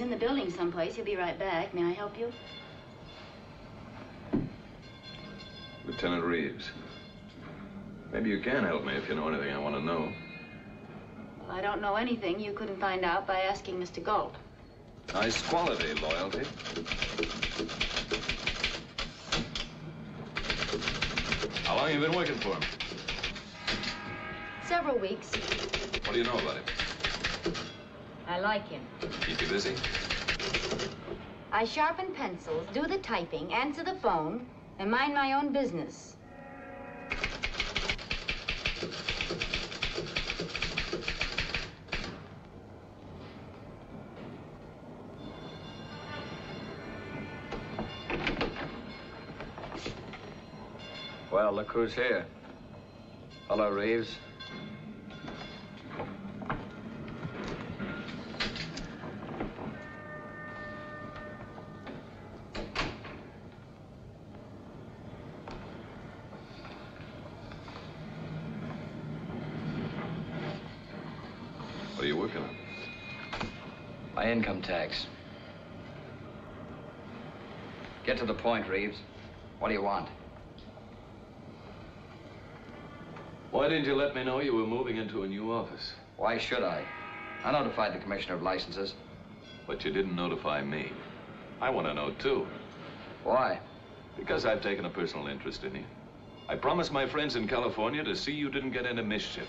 Called him? Well, he's in the building someplace. He'll be right back. May I help you? Lieutenant Reeves. Maybe you can help me if you know anything I want to know. Well, I don't know anything you couldn't find out by asking Mr. Galt. Nice quality, loyalty. How long have you been working for him? Several weeks. What do you know about him? I like him. Keep you busy? I sharpen pencils, do the typing, answer the phone, and mind my own business. Well, look who's here. Hello, Reeves. What are you working on? My income tax. Get to the point, Reeves. What do you want? Why didn't you let me know you were moving into a new office? Why should I? I notified the Commissioner of Licenses. But you didn't notify me. I want to know, too. Why? Because I've taken a personal interest in you. I promised my friends in California to see you didn't get into mischief.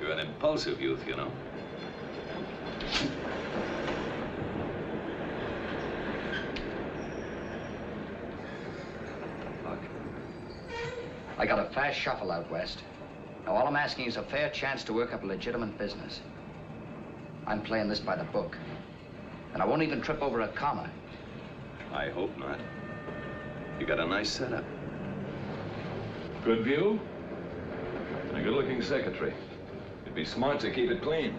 You're an impulsive youth, you know. I got a fast shuffle out west. Now, all I'm asking is a fair chance to work up a legitimate business. I'm playing this by the book. And I won't even trip over a comma. I hope not. You got a nice setup. Good view. And a good-looking secretary. It'd be smart to keep it clean.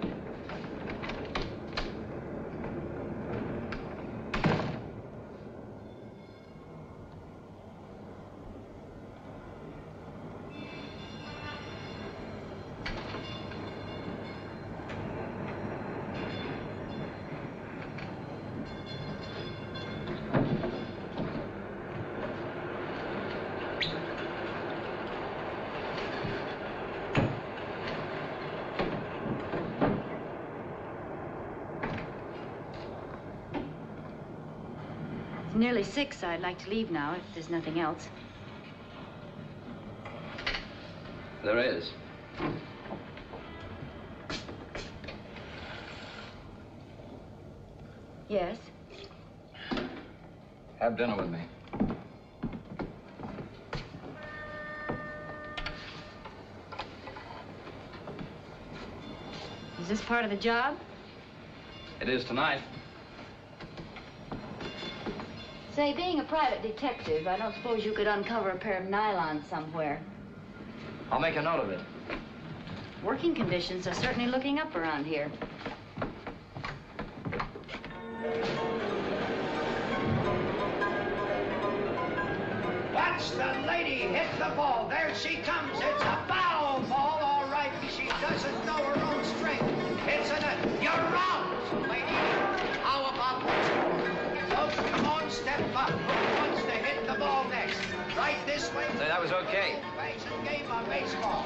It's nearly six. I'd like to leave now if there's nothing else. There is. Yes? Have dinner with me. Is this part of the job? It is tonight. Say, being a private detective, I don't suppose you could uncover a pair of nylons somewhere. I'll make a note of it. Working conditions are certainly looking up around here. Right this way. Say, that was okay. Fashion game of baseball.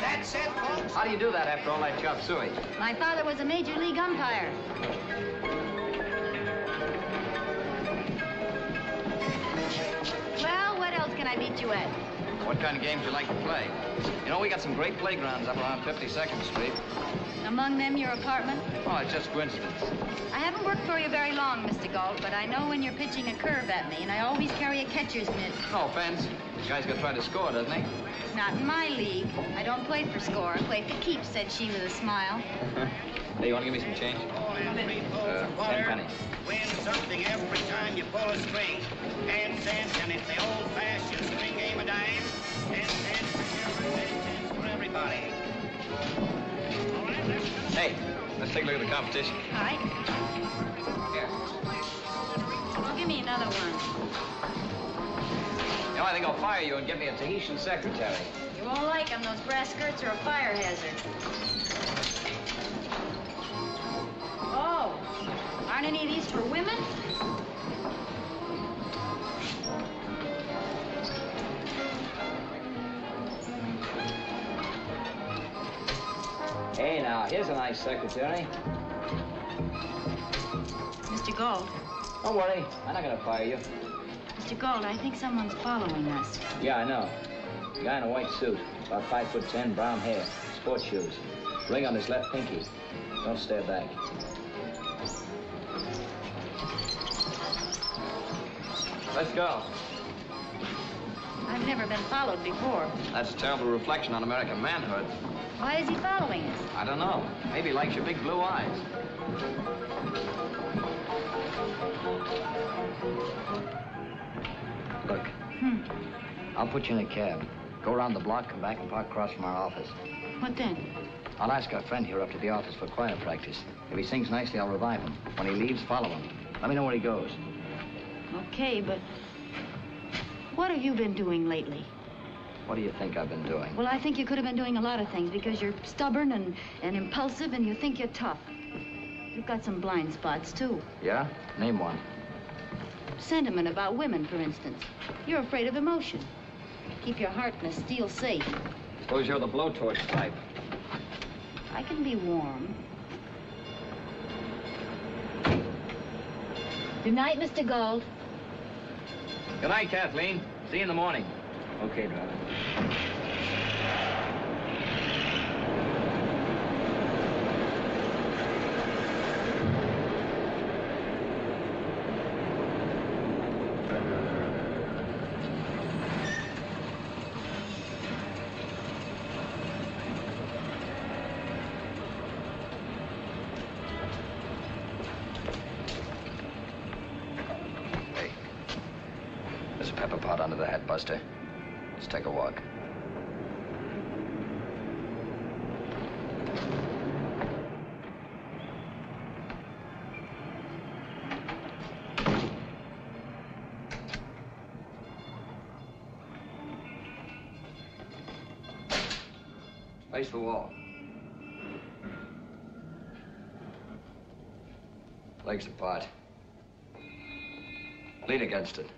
That's it, folks. How do you do that after all that chop suey? My father was a major league umpire. Well, what else can I beat you at? What kind of games you like to play? You know, we got some great playgrounds up around 52nd Street. Among them, your apartment? Oh, it's just coincidence. I haven't worked for you very long, Mr. Galt, but I know when you're pitching a curve at me, and I always carry a catcher's mitt. Oh, no offense. This guy's gonna try to score, doesn't he? Not in my league. I don't play for score. I play for keeps, said she with a smile. hey, you wanna give me some change? Uh, ten pennies. Win something every time you pull a string. Ten cents, and it's the old-fashioned string game of dimes. Ten cents for you, ten cents for everybody. All right, let's Hey, let's take a look at the competition. All right. Here. Well, give me another one. Know, I think I'll fire you and get me a Tahitian secretary. You won't like them. Those brass skirts are a fire hazard. Oh, Aren't any of these for women? Hey, now, here's a nice secretary. Mr. Galt. Don't worry, I'm not gonna fire you. Mr. Galt, I think someone's following us. Yeah, I know. A guy in a white suit, about five foot ten, brown hair, sports shoes, ring on his left pinky. Don't stare back. Let's go. I've never been followed before. That's a terrible reflection on American manhood. Why is he following us? I don't know. Maybe he likes your big blue eyes. Look, Hmm. I'll put you in a cab. Go around the block, come back and park across from our office. What then? I'll ask our friend here up to the office for choir practice. If he sings nicely, I'll revive him. When he leaves, follow him. Let me know where he goes. Okay, but what have you been doing lately? What do you think I've been doing? Well, I think you could have been doing a lot of things because you're stubborn and, and impulsive and you think you're tough. You've got some blind spots, too. Yeah? Name one. Sentiment about women, for instance. You're afraid of emotion. Keep your heart in a steel safe. Suppose you're the blowtorch type. I can be warm. Good night, Mr. Galt. Good night, Kathleen. See you in the morning. Okay, driver. Face the wall. Legs apart. Lean against it.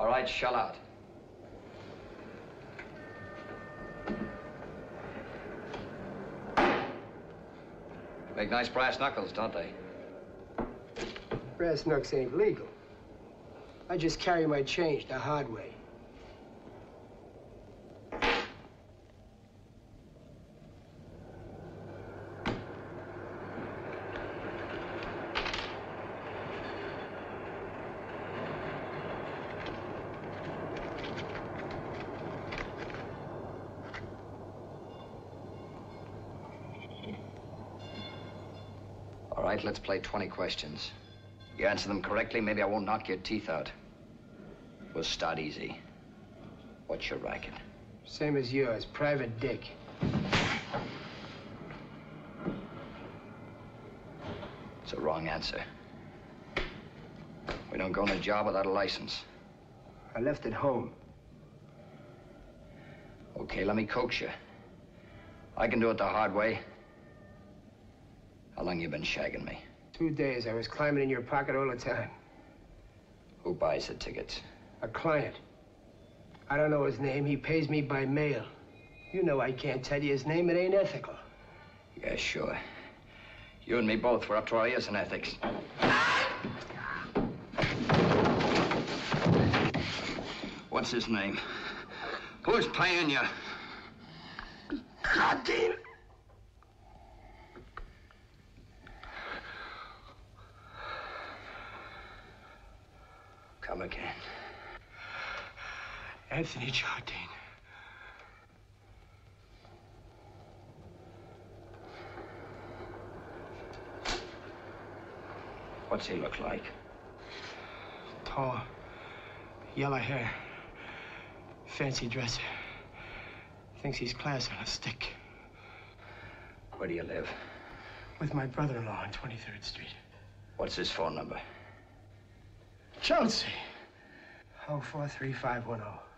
All right, shell out. Make nice brass knuckles, don't they? Brass knucks ain't legal. I just carry my change the hard way. All right, let's play 20 questions. You answer them correctly, maybe I won't knock your teeth out. We'll start easy. What's your racket? Same as yours, Private Dick. It's a wrong answer. We don't go on a job without a license. I left it home. Okay, let me coax you. I can do it the hard way. How long you been shagging me? Two days, I was climbing in your pocket all the time. Who buys the tickets? A client. I don't know his name. He pays me by mail. You know I can't tell you his name. It ain't ethical. Yeah, sure. You and me both. We're up to our ears in ethics. What's his name? Who's paying you? God damn it. Anthony Jardine. What's he look like? Tall, yellow hair, fancy dress. Thinks he's class on a stick. Where do you live? With my brother-in-law on 23rd Street. What's his phone number? Chelsea. 043510.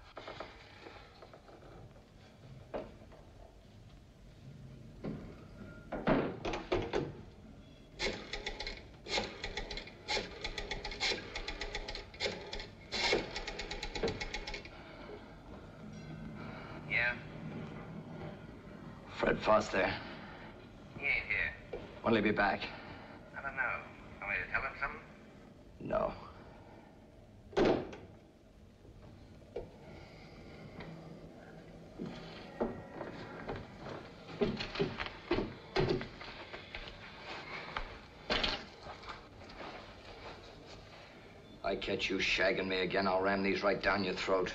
Catch you shagging me again, I'll ram these right down your throat.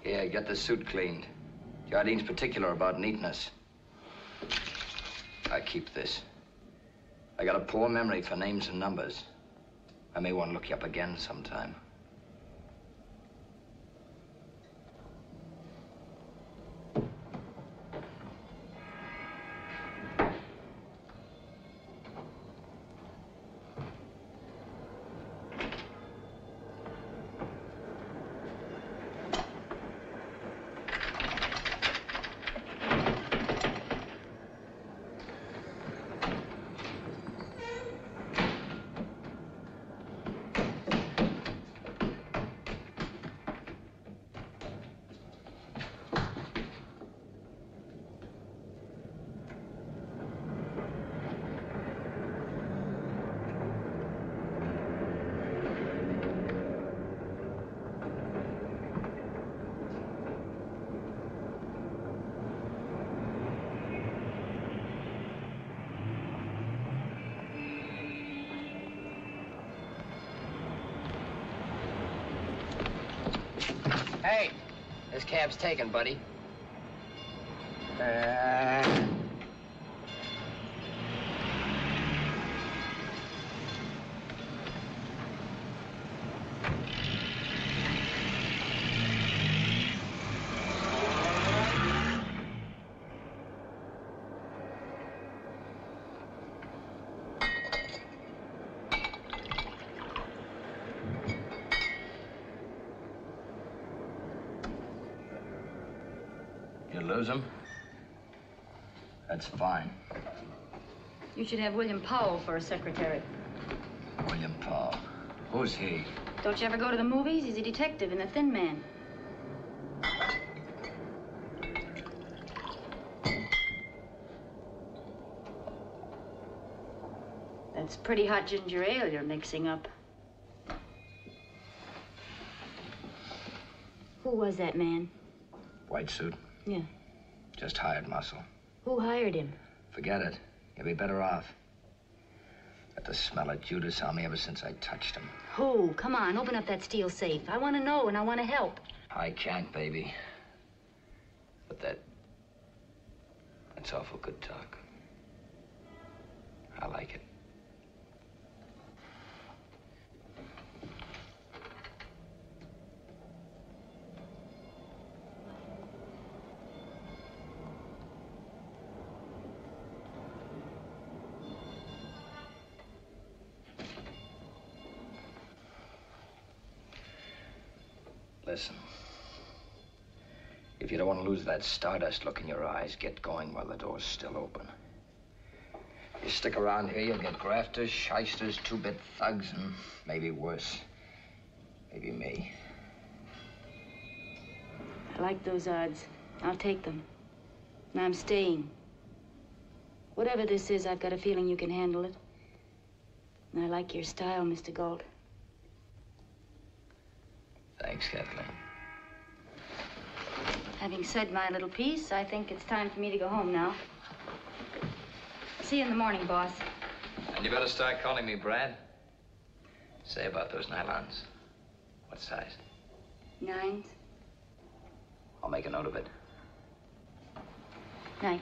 Here, get the suit cleaned. Jardine's particular about neatness. I keep this. I got a poor memory for names and numbers. I may want to look you up again sometime. Hey, cab's taken, buddy. Uh... You lose him? That's fine. You should have William Powell for a secretary. William Powell. Who's he? Don't you ever go to the movies? He's a detective in The Thin Man. That's pretty hot ginger ale you're mixing up. Who was that man? White suit. Yeah. Just hired muscle. Who hired him? Forget it. You'll be better off. Got the smell of Judas on me ever since I touched him. Who? Come on, open up that steel safe. I want to know and I want to help. I can't, baby. But that. That's awful good talk. I like it. Listen. If you don't want to lose that stardust look in your eyes, get going while the door's still open. You stick around here, you'll get grafters, shysters, two-bit thugs, and maybe worse. Maybe me. I like those odds. I'll take them. And I'm staying. Whatever this is, I've got a feeling you can handle it. And I like your style, Mr. Galt. Thanks, Kathleen. Having said my little piece, I think it's time for me to go home now. See you in the morning, boss. And you better start calling me Brad. Say about those nylons. What size? Nines. I'll make a note of it. Night.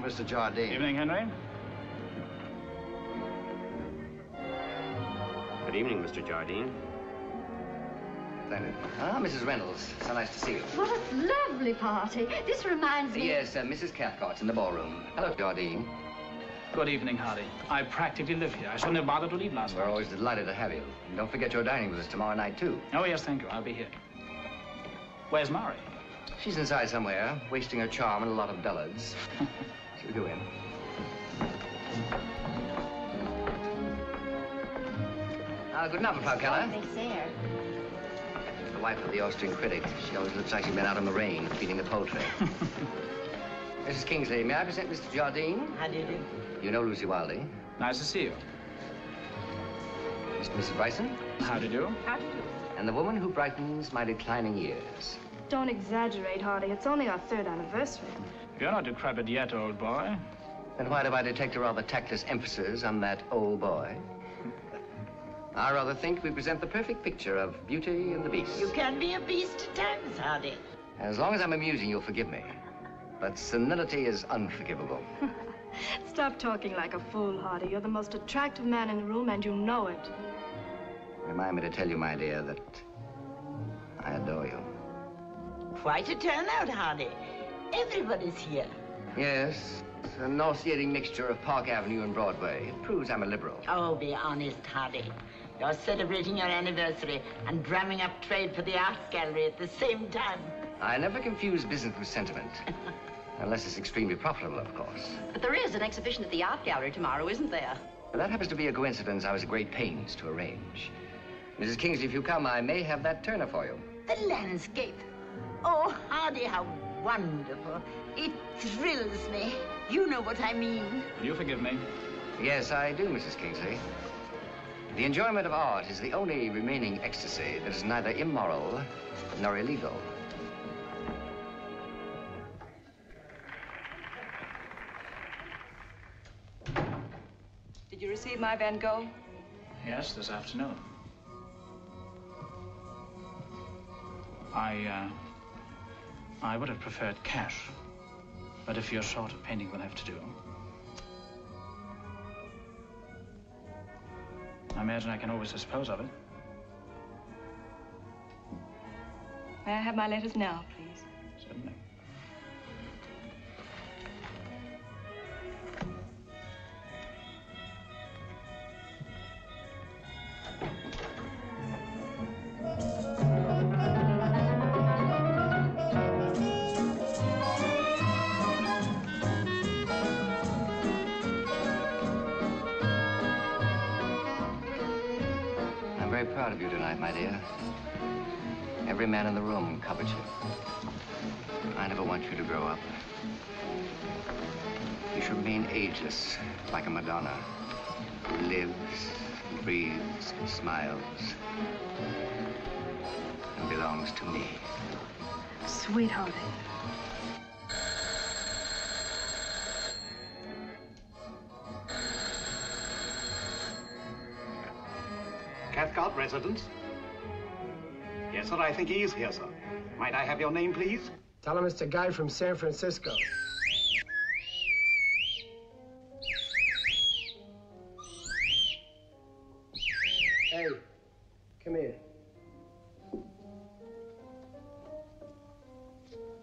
Evening, Mr. Jardine. Evening, Henry. Good evening, Mr. Jardine. Splendid. Ah, Mrs. Reynolds. So nice to see you. What a lovely party. This reminds me... Yes, uh, Mrs. Cathcart's in the ballroom. Hello, Jardine. Good evening, Hardy. I practically live here. I shouldn't have bothered to leave last night. We're always delighted to have you. And don't forget you're dining with us tomorrow night, too. Oh, yes, thank you. I'll be here. Where's Mari? She's inside somewhere, wasting her charm and a lot of dullards. She'll go in. Ah, good enough, Frau Keller. Lovely sir. The wife of the Austrian critic. She always looks like she's been out in the rain, feeding the poultry. Mrs. Kingsley, may I present Mr. Jardine? How do you do? You know Lucy Wildy. Nice to see you. Mr. Mrs. Bryson. How do you do? How do you do? And the woman who brightens my declining years. Don't exaggerate, Hardy. It's only our third anniversary. You're not decrepit yet, old boy. Then why do I detect a rather tactless emphasis on that old boy? I rather think we present the perfect picture of Beauty and the Beast. You can be a beast at times, Hardy. As long as I'm amusing, you'll forgive me. But senility is unforgivable. Stop talking like a fool, Hardy. You're the most attractive man in the room, and you know it. Remind me to tell you, my dear, that I adore you. Quite a turnout, Hardy. Everybody's here. Yes, it's a nauseating mixture of Park Avenue and Broadway. It proves I'm a liberal. Oh, be honest, Hardy. You're celebrating your anniversary and drumming up trade for the art gallery at the same time. I never confuse business with sentiment. Unless it's extremely profitable, of course. But there is an exhibition at the art gallery tomorrow, isn't there? But that happens to be a coincidence I was at great pains to arrange. Mrs. Kingsley, if you come, I may have that Turner for you. The landscape. Oh, Hardy, how wonderful. It thrills me. You know what I mean. Will you forgive me? Yes, I do, Mrs. Kingsley. The enjoyment of art is the only remaining ecstasy that is neither immoral nor illegal. Did you receive my Van Gogh? Yes, this afternoon. I, uh, I would have preferred cash. But if you're short, a painting will have to do. I imagine I can always dispose of it. May I have my letters now, please? Certainly. Proud of you tonight, my dear. Every man in the room covets you. I never want you to grow up. You should remain ageless, like a Madonna, who lives, breathes, and smiles, and belongs to me. Sweet Hardy. Residence? Yes, sir, I think he is here, sir. Might I have your name, please? Tell him it's a guy from San Francisco. Hey, come here.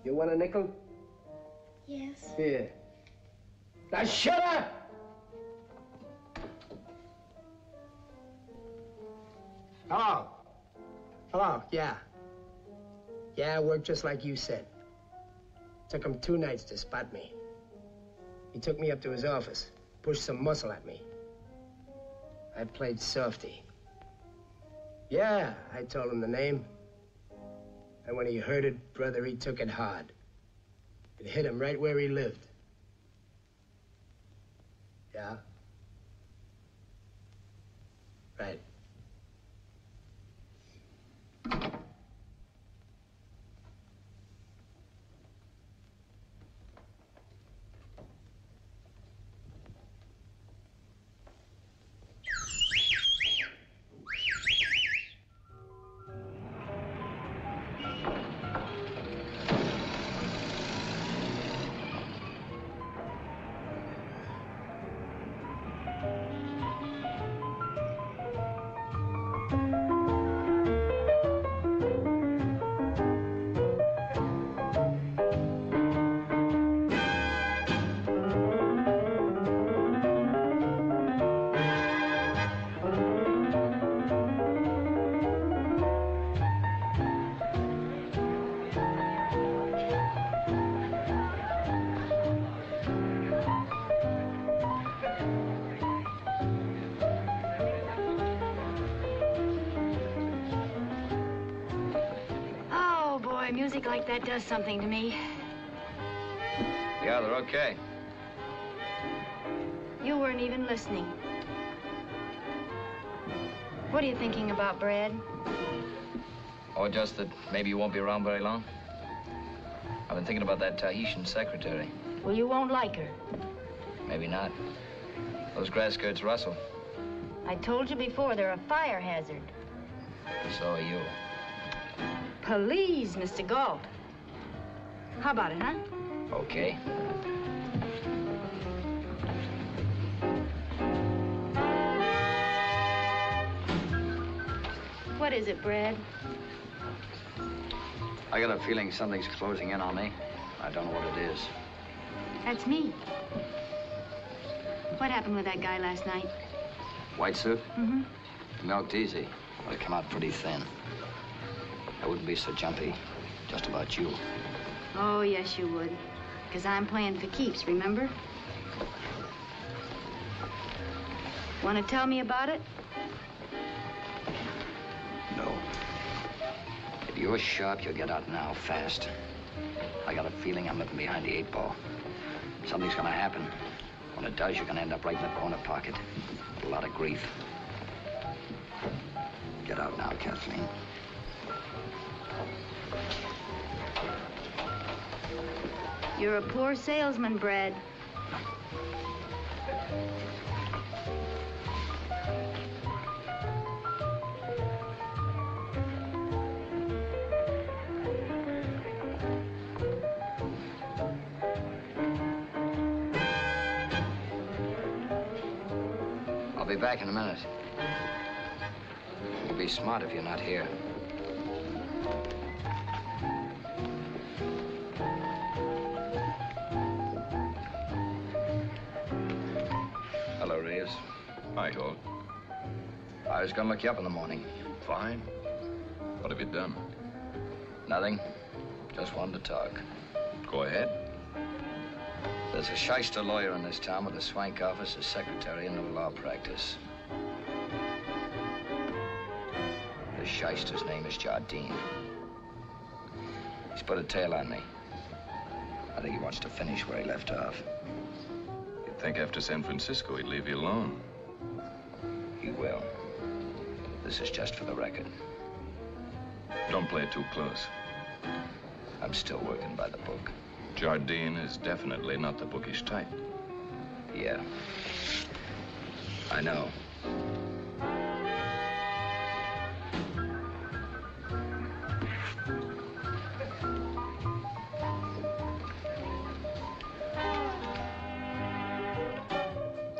You want a nickel? Yes. Here. Now shut up! Hello. Hello, yeah. Yeah, worked just like you said. Took him two nights to spot me. He took me up to his office, pushed some muscle at me. I played softy. Yeah, I told him the name. And when he heard it, brother, he took it hard. It hit him right where he lived. Yeah? Right. Like that does something to me. Yeah, they're okay. You weren't even listening. What are you thinking about, Brad? Or just that maybe you won't be around very long? I've been thinking about that Tahitian secretary. Well, you won't like her. Maybe not. Those grass skirts rustle. I told you before, they're a fire hazard. So are you. Please, Mr. Galt. How about it, huh? Okay. What is it, Brad? I got a feeling something's closing in on me. I don't know what it is. That's me. What happened with that guy last night? White suit? Mm-hmm. Milked easy. But it came out pretty thin. I wouldn't be so jumpy. Just about you. Oh, yes, you would. Because I'm playing for keeps, remember? Want to tell me about it? No. If you're sharp, you'll get out now, fast. I got a feeling I'm looking behind the eight ball. Something's gonna happen. When it does, you're gonna end up right in the corner pocket. A lot of grief. Get out now, Kathleen. You're a poor salesman, Brad. I'll be back in a minute. You'll be smart if you're not here. Gonna look you up in the morning. Fine. What have you done? Nothing. Just wanted to talk. Go ahead. There's a shyster lawyer in this town with a swank office, a secretary, and a law practice. The shyster's name is Jardine. He's put a tail on me. I think he wants to finish where he left off. You'd think after San Francisco he'd leave you alone. He will. This is just for the record. Don't play it too close. I'm still working by the book. Jardine is definitely not the bookish type. Yeah. I know.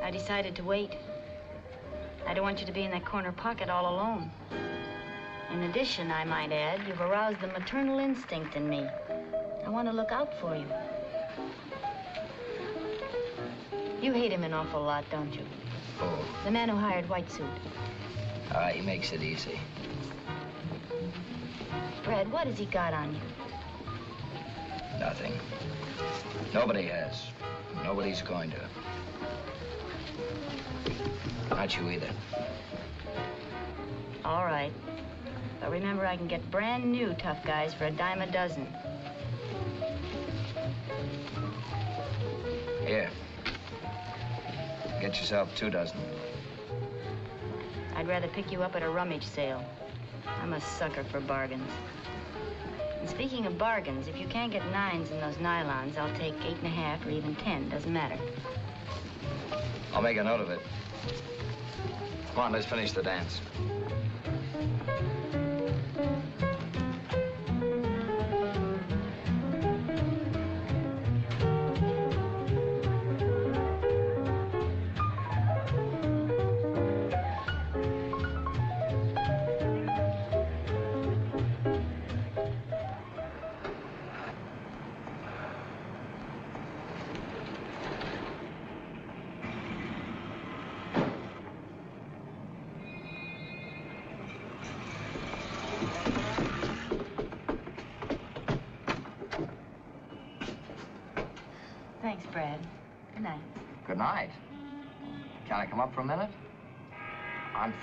I decided to wait. I don't want you to be in that corner pocket all alone. In addition, I might add, you've aroused the maternal instinct in me. I want to look out for you. You hate him an awful lot, don't you? Oh, The man who hired White Suit. ah, he makes it easy. Brad, what has he got on you? Nothing. Nobody has. Nobody's going to. Not you either. All right. But remember, I can get brand new tough guys for a dime a dozen. Here. Get yourself two dozen. I'd rather pick you up at a rummage sale. I'm a sucker for bargains. And speaking of bargains, if you can't get nines in those nylons, I'll take eight and a half or even ten. Doesn't matter. I'll make a note of it. Come on, let's finish the dance.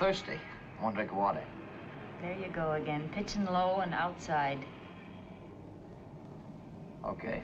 Thirsty. I want a drink of water. There you go again, pitching low and outside. Okay.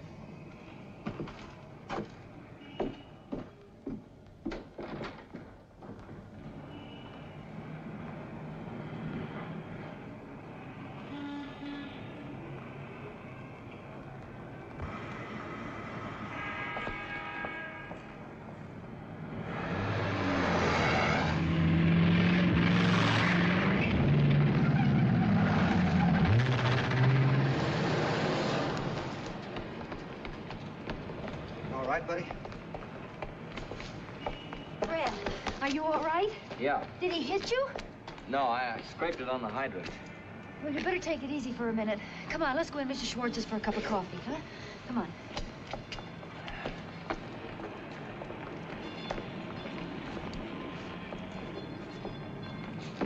He hit you? No, I, I scraped it on the hydrant. Well, you better take it easy for a minute. Come on, let's go in Mr. Schwartz's for a cup of coffee, huh? Come on.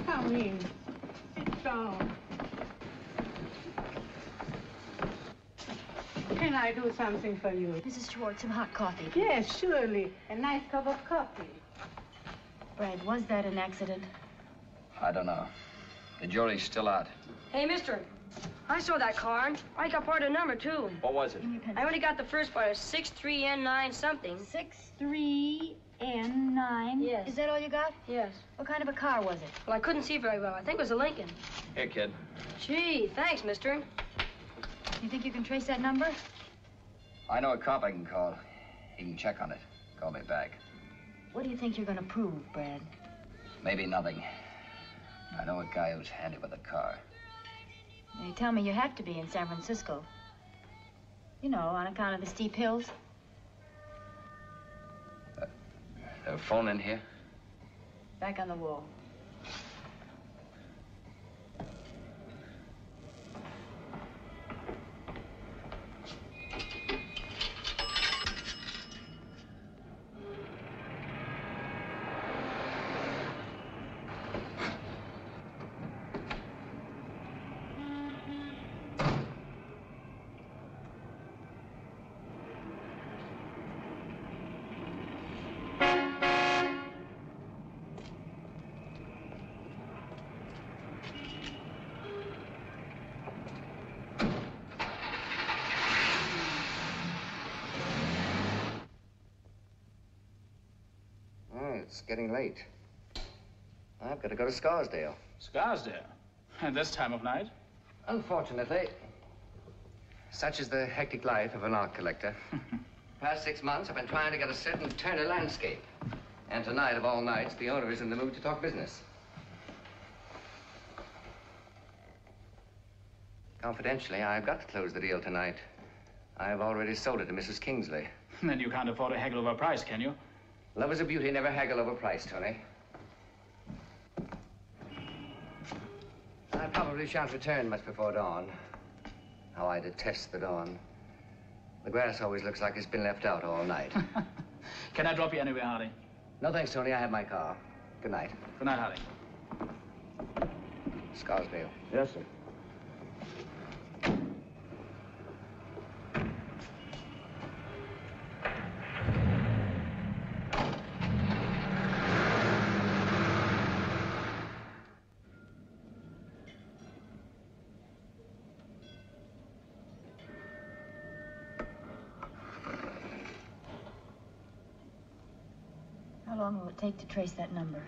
Come in. Sit down. Can I do something for you? Mrs. Schwartz, some hot coffee. Yes, surely. A nice cup of coffee. Brad, was that an accident? I don't know. The jury's still out. Hey, mister. I saw that car. I got part of the number, too. What was it? I only got the first part. It's 63N9 something. Six, three, and nine. Yes. Is that all you got? Yes. What kind of a car was it? Well, I couldn't see very well. I think it was a Lincoln. Here, kid. Gee, thanks, mister. You think you can trace that number? I know a cop I can call. He can check on it. Call me back. What do you think you're going to prove, Brad? Maybe nothing. I know a guy who's handy with a car. They tell me you have to be in San Francisco. You know, on account of the steep hills. Uh, a phone in here? Back on the wall. Oh, it's getting late. I've got to go to Scarsdale. Scarsdale? At this time of night? Unfortunately, such is the hectic life of an art collector. Past six months, I've been trying to get a certain Turner landscape. And tonight, of all nights, the owner is in the mood to talk business. Confidentially, I've got to close the deal tonight. I've already sold it to Mrs. Kingsley. Then you can't afford to haggle over price, can you? Lovers of beauty never haggle over price, Tony. I probably shan't return much before dawn. How I detest the dawn. The grass always looks like it's been left out all night. Can I drop you anywhere, Hardy? no thanks, Tony. I have my car. Good night. Good night, Hardy. Scarsdale. Yes, sir. How long will it take to trace that number?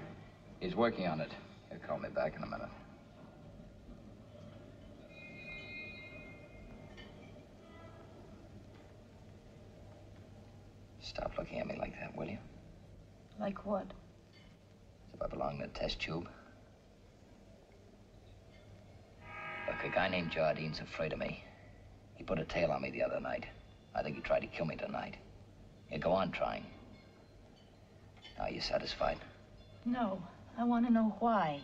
He's working on it. He'll call me back in a minute. Stop looking at me like that, will you? Like what? As if I belong in a test tube. Look, a guy named Jardine's afraid of me. He put a tail on me the other night. I think he tried to kill me tonight. He'll go on trying. Are you satisfied? No. I want to know why.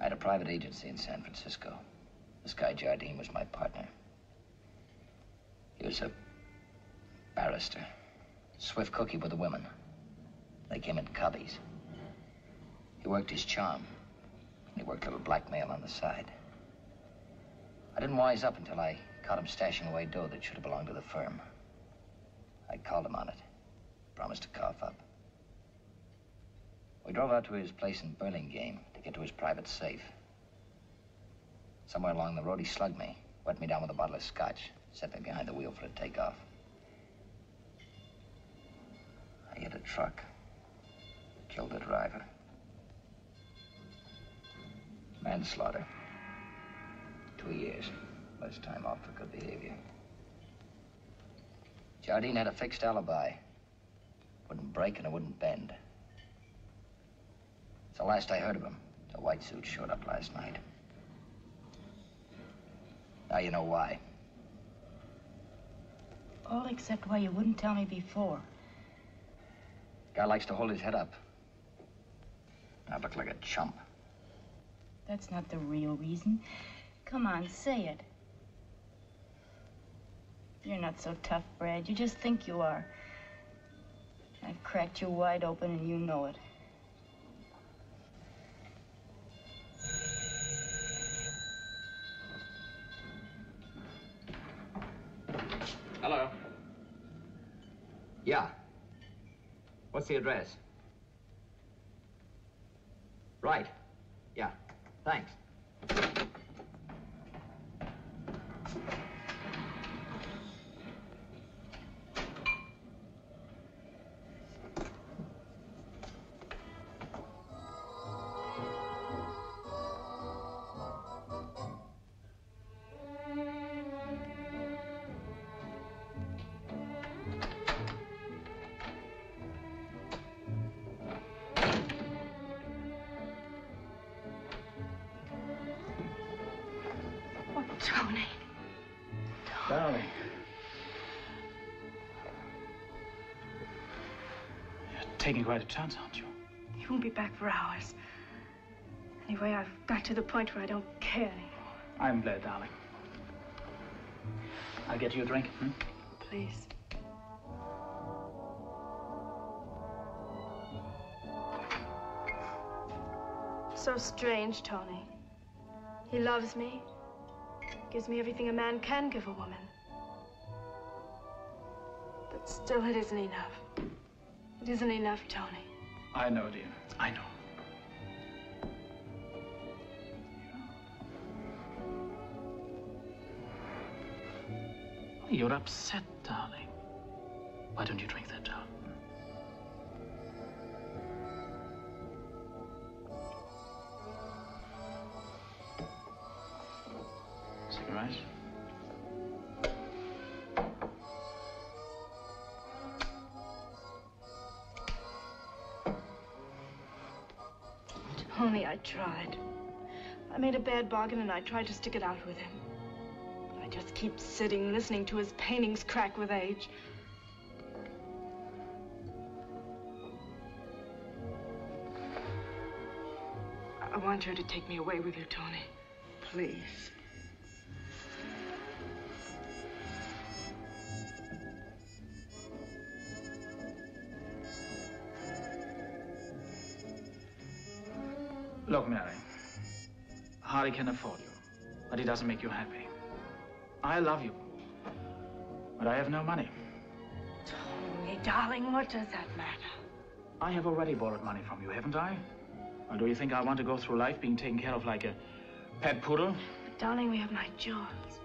I had a private agency in San Francisco. This guy Jardine was my partner. He was a barrister. Swift cookie with the women. They came in cubbies. He worked his charm. He worked a little blackmail on the side. I didn't wise up until I caught him stashing away dough that should have belonged to the firm. I called him on it. Promised to cough up. We drove out to his place in Burlingame to get to his private safe. Somewhere along the road, he slugged me, wet me down with a bottle of scotch, set me behind the wheel for a takeoff. I hit a truck, killed the driver. Manslaughter. Two years. Less time off for good behavior. Jardine had a fixed alibi. Wouldn't break and it wouldn't bend. It's the last I heard of him. The white suit showed up last night. Now you know why. All except why you wouldn't tell me before. Guy likes to hold his head up. I look like a chump. That's not the real reason. Come on, say it. You're not so tough, Brad. You just think you are. I've cracked you wide open and you know it. Hello. Yeah. What's the address? Right. Yeah. Thanks. Quite a chance, aren't you? You won't be back for hours. Anyway, I've got to the point where I don't care anymore. I'm glad, darling. I'll get you a drink. Hmm? Please. So strange, Tony. He loves me, gives me everything a man can give a woman. But still, it isn't enough. It isn't enough, Tony. I know, dear. I know. You're upset, darling. Why don't you drink that down? Cigarette? Tried. I made a bad bargain and I tried to stick it out with him. But I just keep sitting, listening to his paintings crack with age. I want you to take me away with you, Tony. Please. Can afford you, but he doesn't make you happy. I love you, but I have no money. Tony, darling, what does that matter? I have already borrowed money from you, haven't I? Or do you think I want to go through life being taken care of like a pet poodle? But, darling, we have my jewels.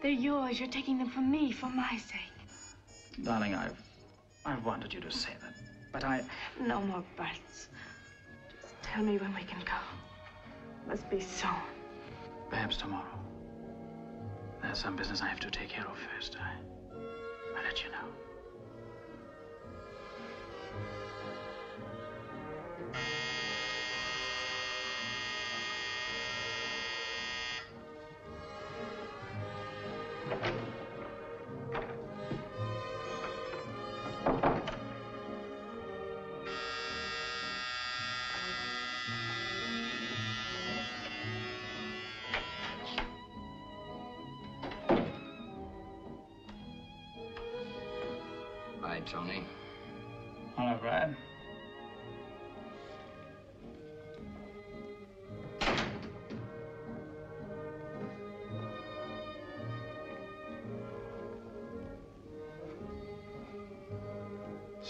They're yours. You're taking them from me for my sake. Darling, I've, I've wanted you to say that, but I... No more buts. Just tell me when we can go. Must be soon. Perhaps tomorrow. There's some business I have to take care of first. I, I'll let you know.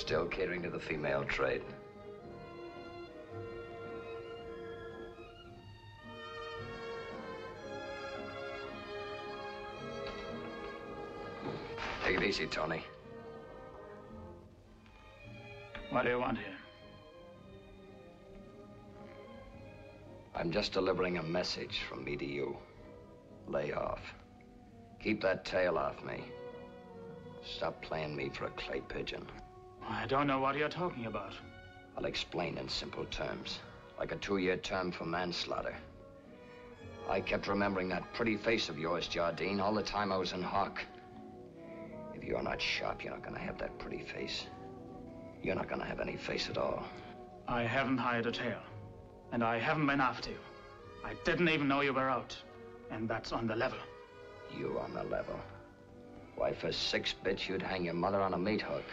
Still catering to the female trade. Take it easy, Tony. What do you want here? I'm just delivering a message from me to you. Lay off. Keep that tail off me. Stop playing me for a clay pigeon. I don't know what you're talking about. I'll explain in simple terms. Like a two-year term for manslaughter. I kept remembering that pretty face of yours, Jardine, all the time I was in Hawk. If you're not sharp, you're not gonna have that pretty face. You're not gonna have any face at all. I haven't hired a tail. And I haven't been after you. I didn't even know you were out. And that's on the level. You on the level. Why, for six bits, you'd hang your mother on a meat hook.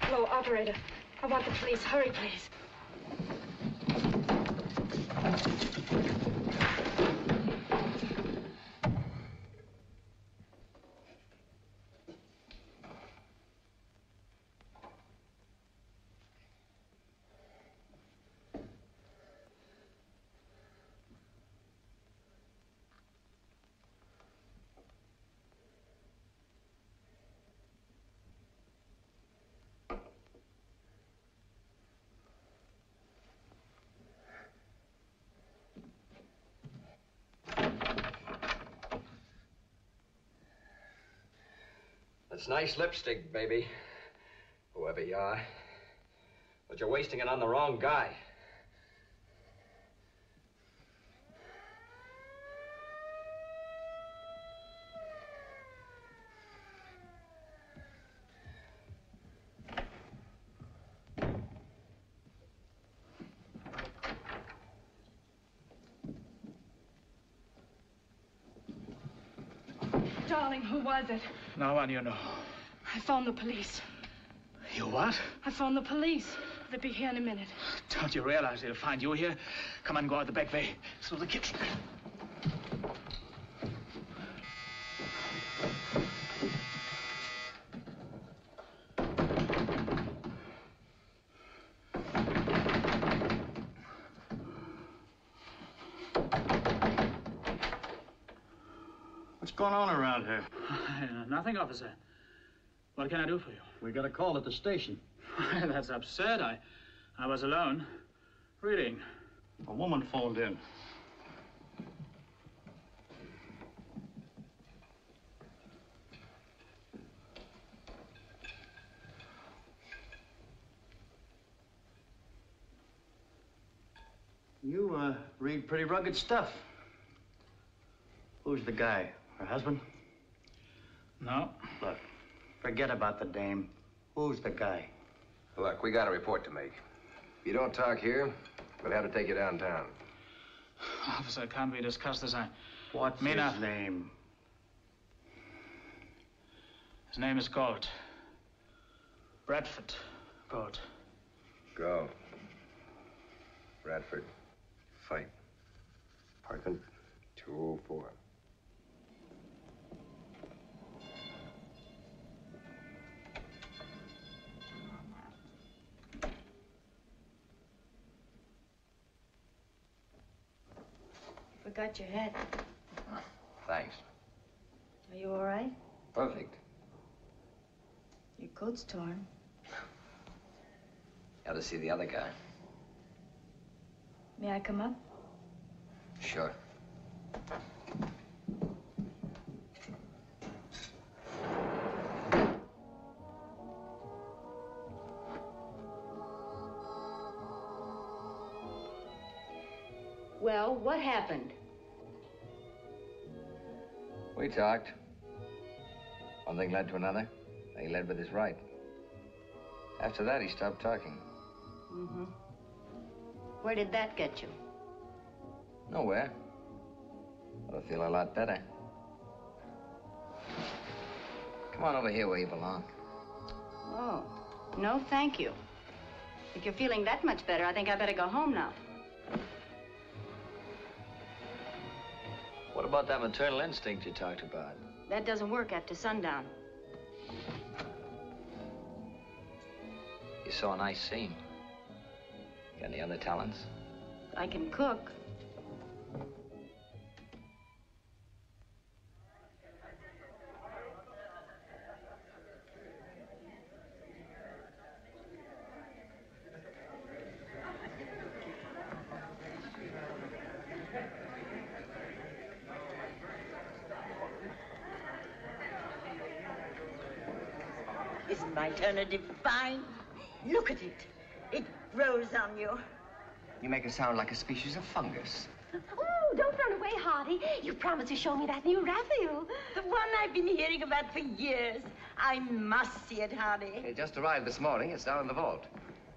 Hello, operator. I want the police. Hurry, please. That's nice lipstick, baby. Whoever you are. But you're wasting it on the wrong guy. Darling, who was it? No one you know. I phoned the police. You what? I phoned the police. They'll be here in a minute. Don't you realize they'll find you here? Come on, go out the back way. Through the kitchen. What's going on around here? Nothing, officer. What can I do for you? We got a call at the station. That's absurd. I, I was alone, reading. A woman phoned in. You, uh, read pretty rugged stuff. Who's the guy? Her husband? No. Look, forget about the dame. Who's the guy? Look, we got a report to make. If you don't talk here, we'll have to take you downtown. Officer, can't we discuss this? I... What's Mina. his name? His name is Galt. Bradford Galt. Go. Bradford. Fight. Apartment 204. Forgot your hat. Thanks. Are you all right? Perfect. Your coat's torn. You Got to see the other guy. May I come up? Sure. Well, what happened? We talked. One thing led to another. He led with his right. After that, he stopped talking. Mm-hmm. Where did that get you? Nowhere. But I feel a lot better. Come on over here where you belong. Oh, no, thank you. If you're feeling that much better, I think I better go home now. About that maternal instinct you talked about? That doesn't work after sundown. You saw a nice scene. Got any other talents? I can cook. You make it sound like a species of fungus. Oh, don't run away, Hardy. You promised to show me that new Raphael. The one I've been hearing about for years. I must see it, Hardy. It just arrived this morning. It's down in the vault.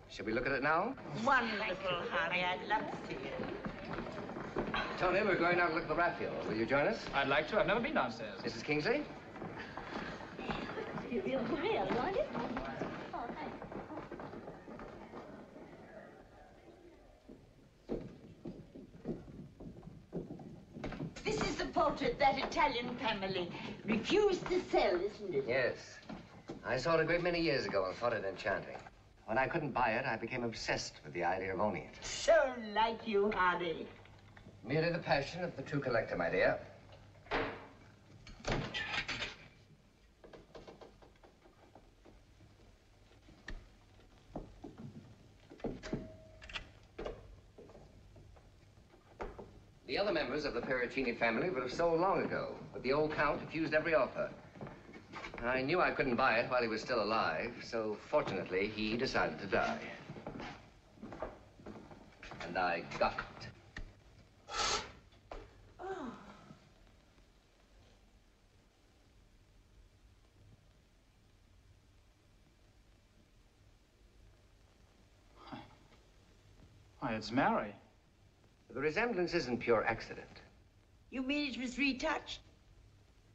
Shall we look at it now? Wonderful, Hardy. I'd love to see it. Tony, we're going down to look at the Raphael. Will you join us? I'd like to. I've never been downstairs. Mrs. Kingsley? Real thrill, wasn't it? This is the portrait that Italian family refused to sell, isn't it? Yes. I saw it a great many years ago and thought it enchanting. When I couldn't buy it, I became obsessed with the idea of owning it. So like you, Hardy. Merely the passion of the true collector, my dear. The other members of the Perugini family would have sold long ago, but the old count refused every offer. I knew I couldn't buy it while he was still alive, so fortunately, he decided to die. And I got it. Why, it's Mari. The resemblance isn't pure accident. You mean it was retouched?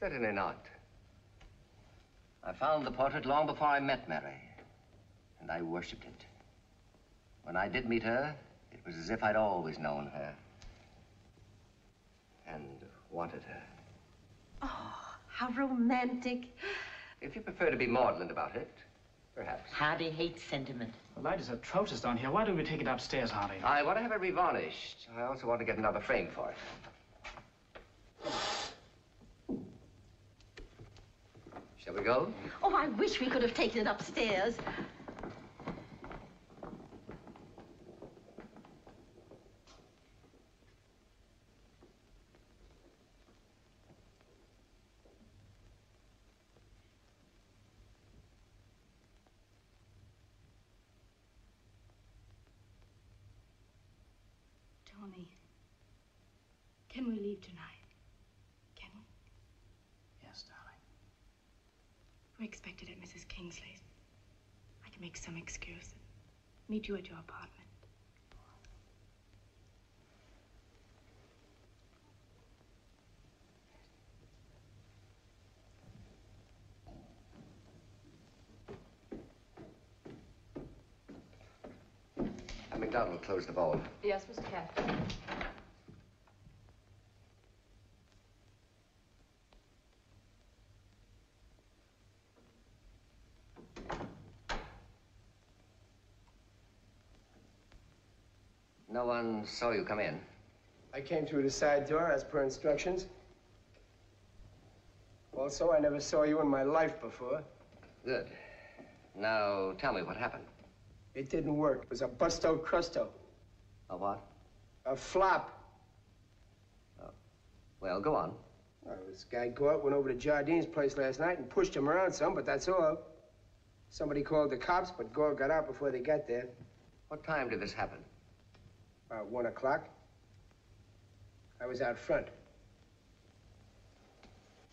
Certainly not. I found the portrait long before I met Mari, and I worshipped it. When I did meet her, it was as if I'd always known her and wanted her. Oh, how romantic. If you prefer to be maudlin about it, perhaps. Hardy hates sentiment. The light is atrocious down here. Why don't we take it upstairs, Hardy? I want to have it revarnished. I also want to get another frame for it. Shall we go? Oh, I wish we could have taken it upstairs. Tony, can we leave tonight? Can we? Yes, darling. We're expected at Mrs. Kingsley's. I can make some excuse. Meet you at your apartment. McDonald will close the ball. Yes, Mr. Cathcart. No one saw you come in. I came through the side door as per instructions. Also, I never saw you in my life before. Good. Now, tell me what happened. It didn't work. It was a busto crusto. A what? A flop. Oh. Well, go on. Well, this guy Galt went over to Jardine's place last night and pushed him around some, but that's all. Somebody called the cops, but Galt got out before they got there. What time did this happen? About one o'clock. I was out front.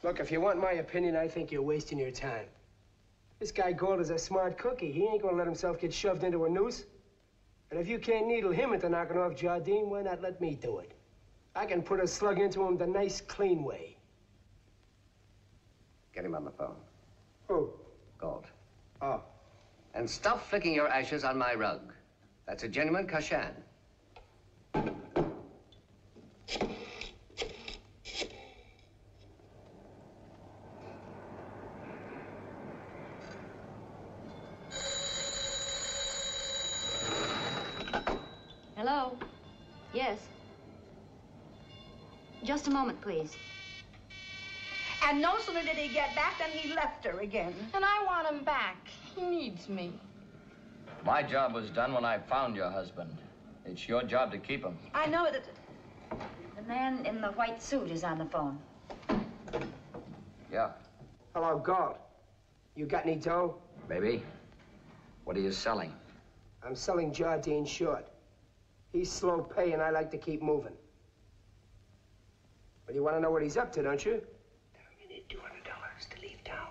Look, if you want my opinion, I think you're wasting your time. This guy Galt is a smart cookie. He ain't gonna let himself get shoved into a noose. And if you can't needle him into knocking off Jardine, why not let me do it? I can put a slug into him the nice, clean way. Get him on the phone. Who? Galt. Oh. And stop flicking your ashes on my rug. That's a genuine Kashan. Hello? Yes. Just a moment, please. And no sooner did he get back than he left her again. And I want him back. He needs me. My job was done when I found your husband. It's your job to keep him. I know that the man in the white suit is on the phone. Yeah. Hello, Galt. You got any dough? Baby, what are you selling? I'm selling Jardine short. He's slow pay, and I like to keep moving. But you want to know what he's up to, don't you? I need $200 to leave town.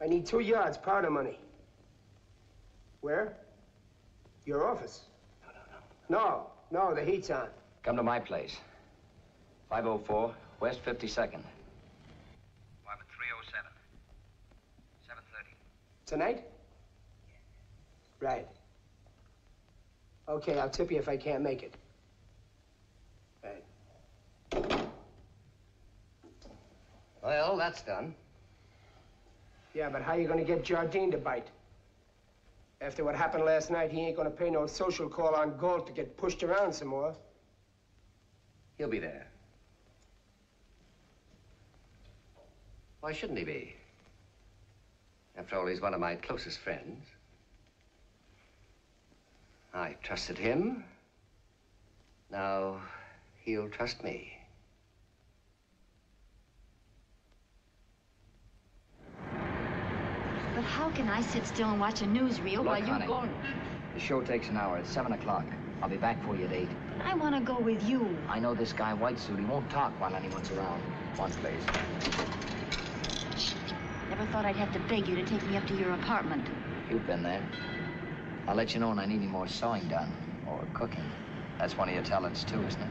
I need two yards, powder money. Where? Your office. No, no, the heat's on. Come to my place. 504 West 52nd. Apartment 307. 730. Tonight? Right. Okay, I'll tip you if I can't make it. Right. Well, that's done. Yeah, but how you gonna get Jardine to bite? After what happened last night, he ain't gonna pay no social call on Galt to get pushed around some more. He'll be there. Why shouldn't he be? After all, he's one of my closest friends. I trusted him. Now, he'll trust me. But how can I sit still and watch a newsreel Look, while you honey, go? The show takes an hour. It's 7 o'clock. I'll be back for you at 8. But I want to go with you. I know this guy, White Suit. He won't talk while anyone's around. One, please. Never thought I'd have to beg you to take me up to your apartment. You've been there. I'll let you know when I need any more sewing done or cooking. That's one of your talents, too, isn't it?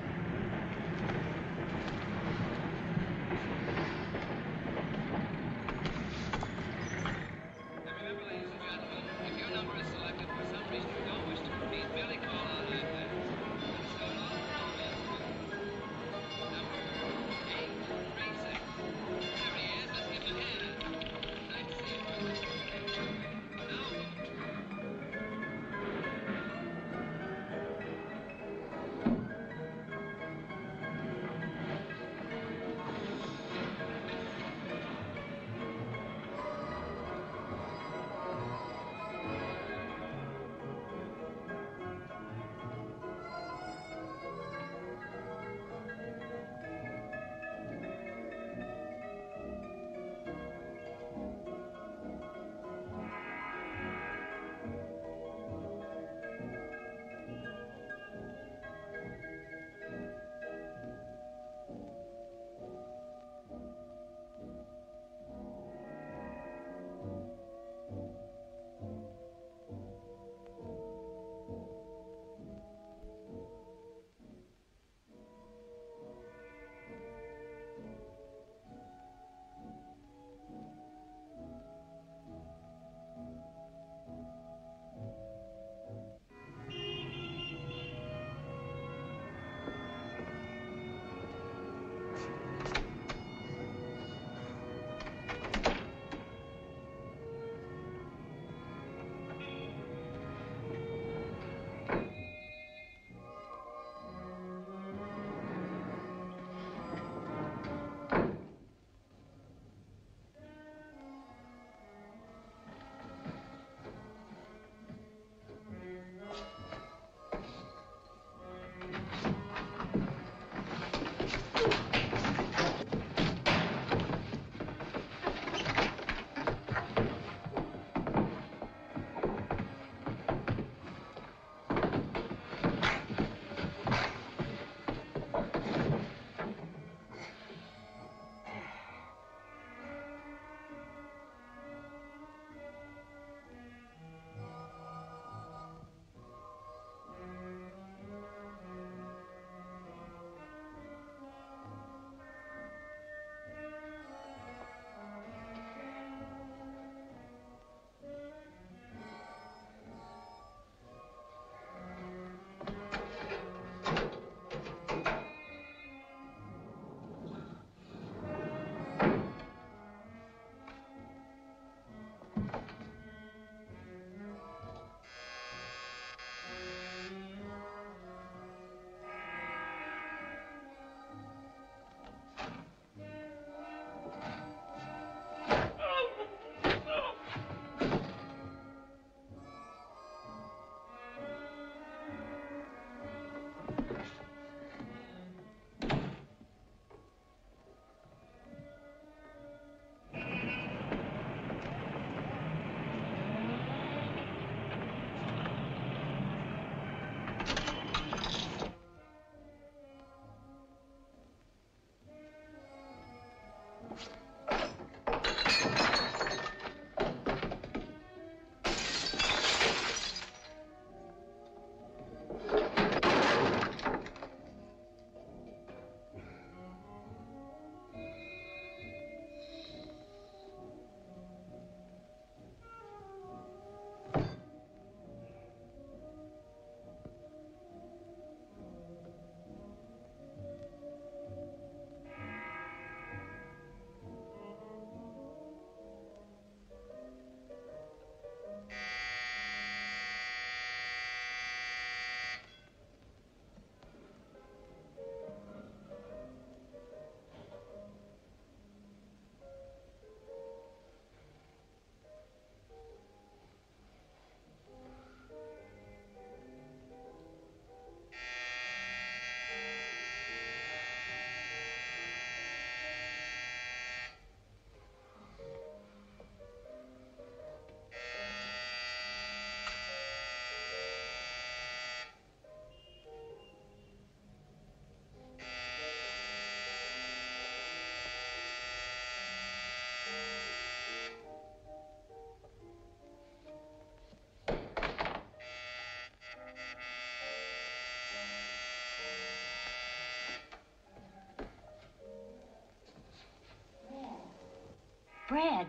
Brad.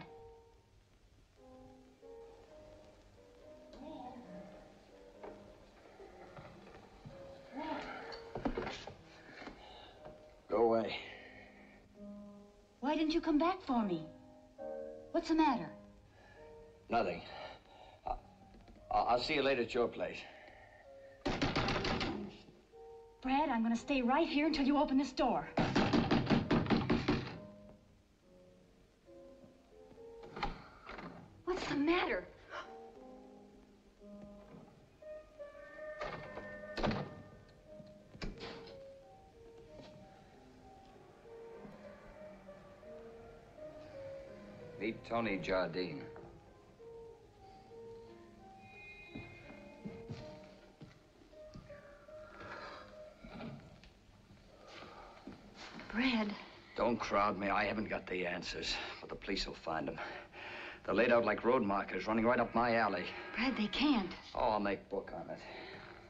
Go away. Why didn't you come back for me? What's the matter? Nothing. I'll see you later at your place. Brad, I'm going to stay right here until you open this door. Tony Jardine. Brad, Don't crowd me. I haven't got the answers, but the police will find them. They're laid out like road markers, running right up my alley. Brad, they can't. Oh, I'll make book on it.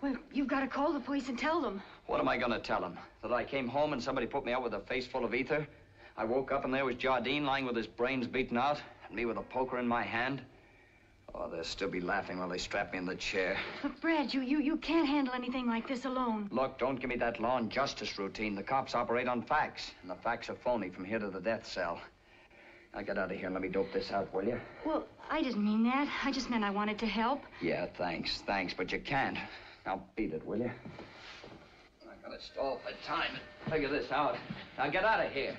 Well, you've got to call the police and tell them. What am I going to tell them? That I came home and somebody put me out with a face full of ether? I woke up and there was Jardine lying with his brains beaten out, and me with a poker in my hand? Oh, they'll still be laughing while they strap me in the chair. Look, Brad, you, you, you can't handle anything like this alone. Look, don't give me that law and justice routine. The cops operate on facts, and the facts are phony from here to the death cell. Now get out of here and let me dope this out, will you? Well, I didn't mean that. I just meant I wanted to help. Yeah, thanks, thanks, but you can't. Now beat it, will you? I gotta stall for time and figure this out. Now get out of here.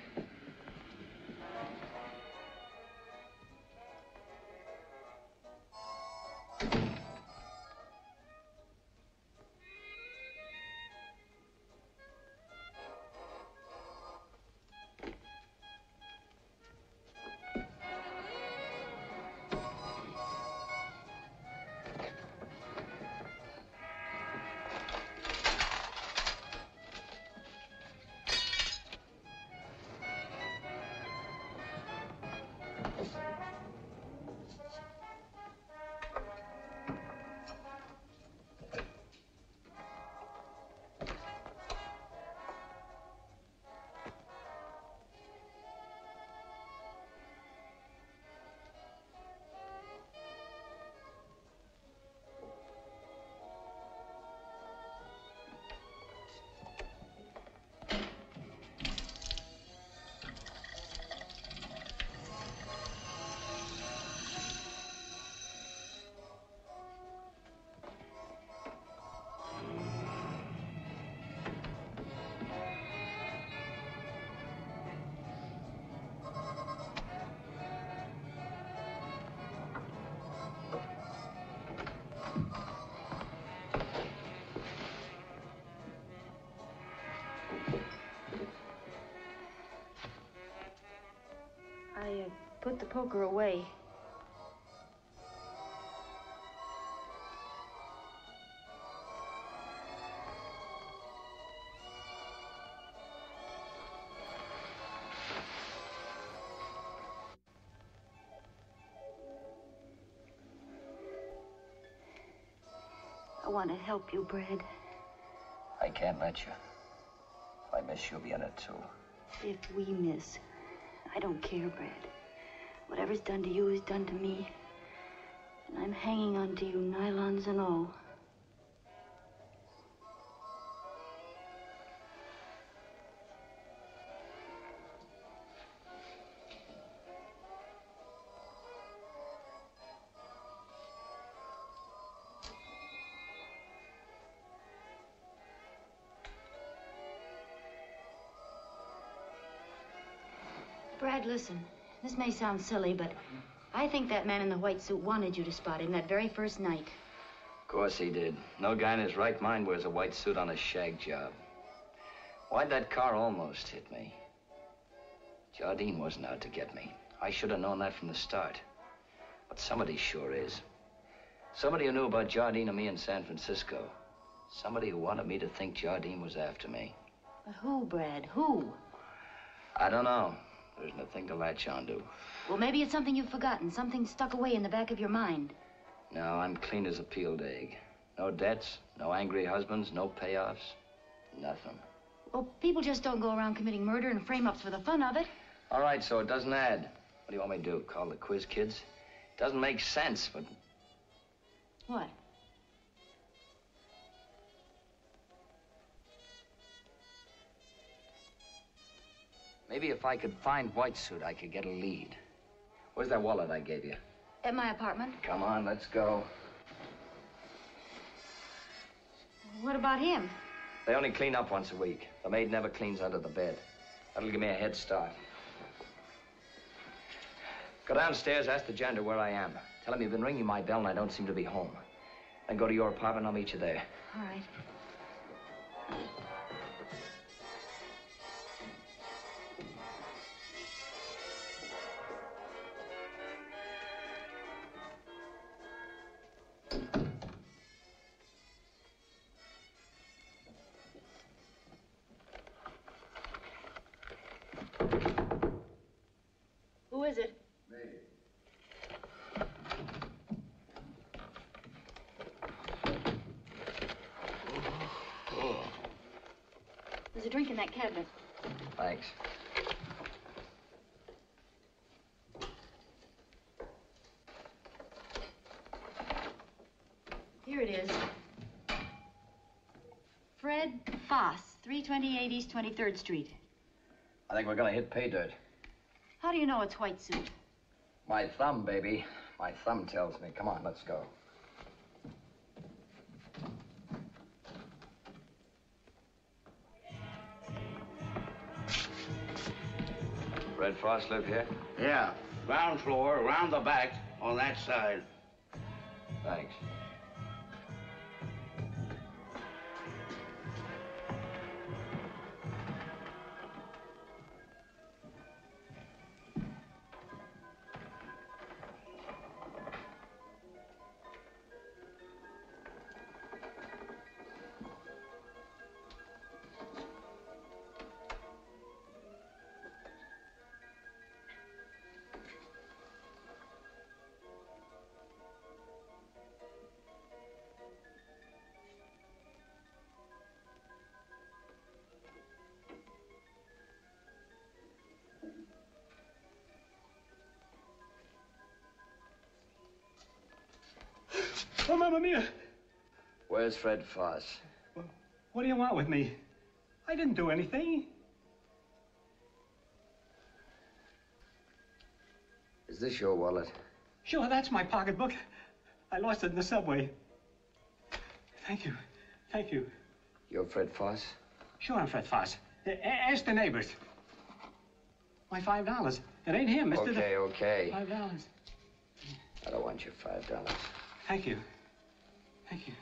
Put the poker away. I want to help you, Brad. I can't let you. If I miss, you'll be in it too. If we miss, I don't care, Brad. Whatever's done to you is done to me. And I'm hanging on to you, nylons and all. Brad, listen. This may sound silly, but I think that man in the white suit wanted you to spot him that very first night. Of course he did. No guy in his right mind wears a white suit on a shag job. Why'd that car almost hit me? Jardine wasn't out to get me. I should have known that from the start. But somebody sure is. Somebody who knew about Jardine and me in San Francisco. Somebody who wanted me to think Jardine was after me. But who, Brad? Who? I don't know. There's nothing to latch onto. Well, maybe it's something you've forgotten, something stuck away in the back of your mind. No, I'm clean as a peeled egg. No debts, no angry husbands, no payoffs. Nothing. Well, people just don't go around committing murder and frame ups for the fun of it. All right, so it doesn't add. What do you want me to do? Call the quiz kids? It doesn't make sense, but What? Maybe if I could find White Suit, I could get a lead. Where's that wallet I gave you? At my apartment. Come on, let's go. What about him? They only clean up once a week. The maid never cleans under the bed. That'll give me a head start. Go downstairs, ask the janitor where I am. Tell him you've been ringing my bell and I don't seem to be home. Then go to your apartment, I'll meet you there. All right. 3028 East 23rd Street. I think we're gonna hit pay dirt. How do you know it's white suit? My thumb, baby. My thumb tells me. Come on, let's go. Fred Foss live here? Yeah. Ground floor, around the back, on that side. Thanks. Oh, Mamma Mia! Where's Fred Foss? What do you want with me? I didn't do anything. Is this your wallet? Sure, that's my pocketbook. I lost it in the subway. Thank you. Thank you. You're Fred Foss? Sure, I'm Fred Foss. A- a- ask the neighbors. My five dollars. It ain't him, Mr. Okay, okay. Five dollars. I don't want your five dollars. Thank you. Thank you.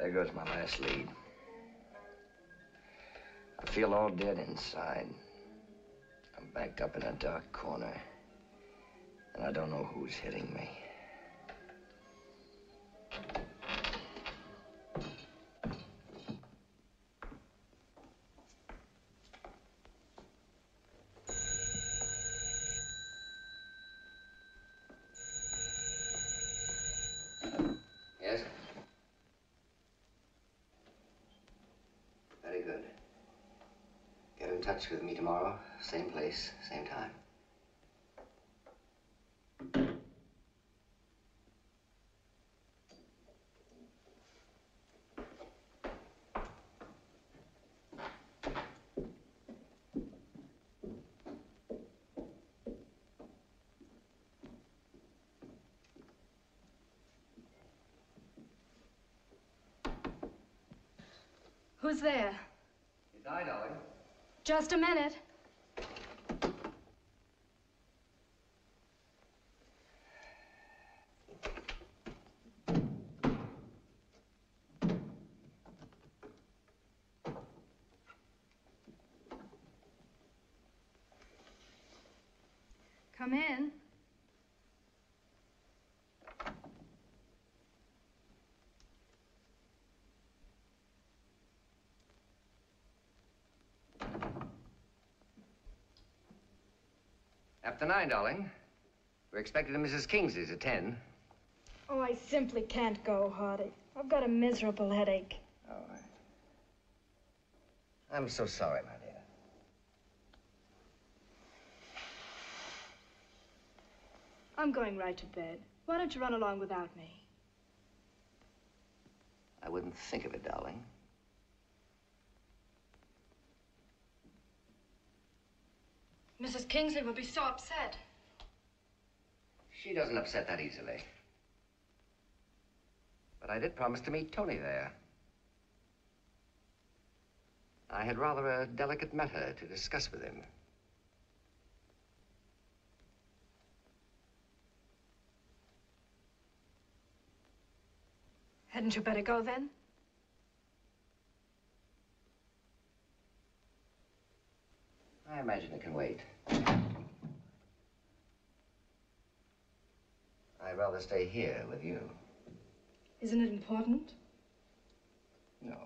There goes my last lead. I feel all dead inside. I'm backed up in a dark corner, and I don't know who's hitting me. With me tomorrow, same place, same time. Who's there? Just a minute. Come in. After nine, darling. We're expected at Mrs. Kingsley's at ten. Oh, I simply can't go, Hardy. I've got a miserable headache. Oh, I... I'm so sorry, my dear. I'm going right to bed. Why don't you run along without me? I wouldn't think of it, darling. Mrs. Kingsley will be so upset. She doesn't upset that easily. But I did promise to meet Tony there. I had rather a delicate matter to discuss with him. Hadn't you better go then? I imagine it can wait. I'd rather stay here with you. Isn't it important? No.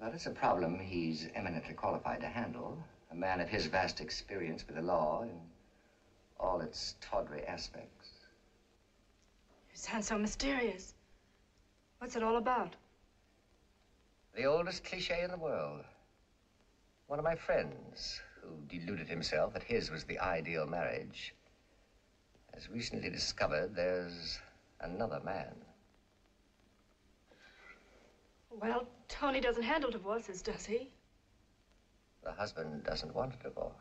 That is a problem he's eminently qualified to handle. A man of his vast experience with the law in all its tawdry aspects. You sound so mysterious. What's it all about? The oldest cliche in the world. One of my friends, who deluded himself that his was the ideal marriage, has recently discovered there's another man. Well, Tony doesn't handle divorces, does he? The husband doesn't want a divorce.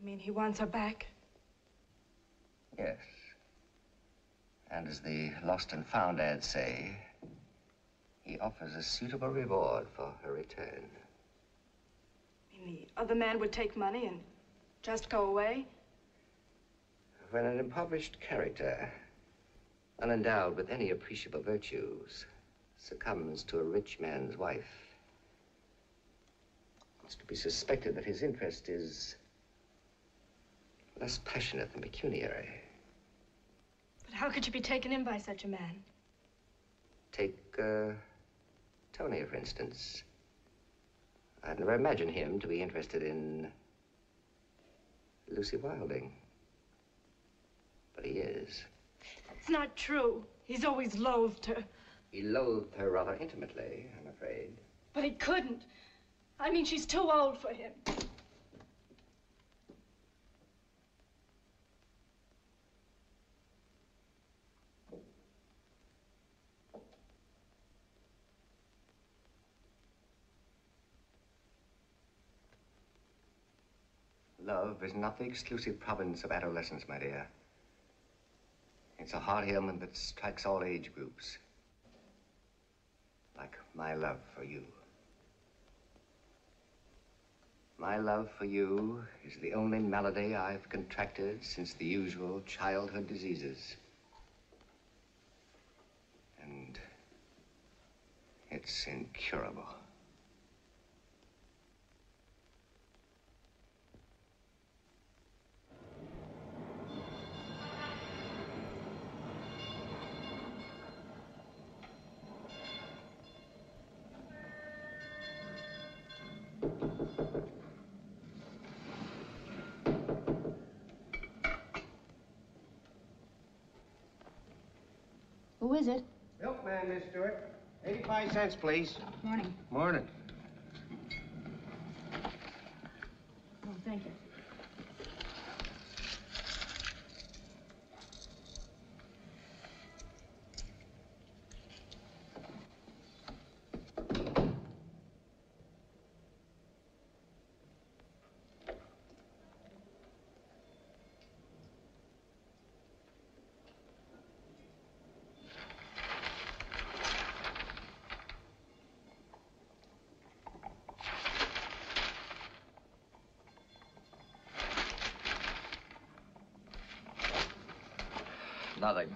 You mean he wants her back? Yes. And as the lost and found ads say, he offers a suitable reward for her return. Mean the other man would take money and just go away? When an impoverished character, unendowed with any appreciable virtues, succumbs to a rich man's wife, it's to be suspected that his interest is less passionate than pecuniary. But how could you be taken in by such a man? Take uh, Tony, for instance. I'd never imagined him to be interested in Lucy Wilding. But he is. It's not true. He's always loathed her. He loathed her rather intimately, I'm afraid. But he couldn't. I mean, she's too old for him. Love is not the exclusive province of adolescence, my dear. It's a heart ailment that strikes all age groups. Like my love for you. My love for you is the only malady I've contracted since the usual childhood diseases. And It's incurable. Is it? Milkman, Miss Stewart. 85 cents, please. Morning. Morning. Oh, thank you. Nothing.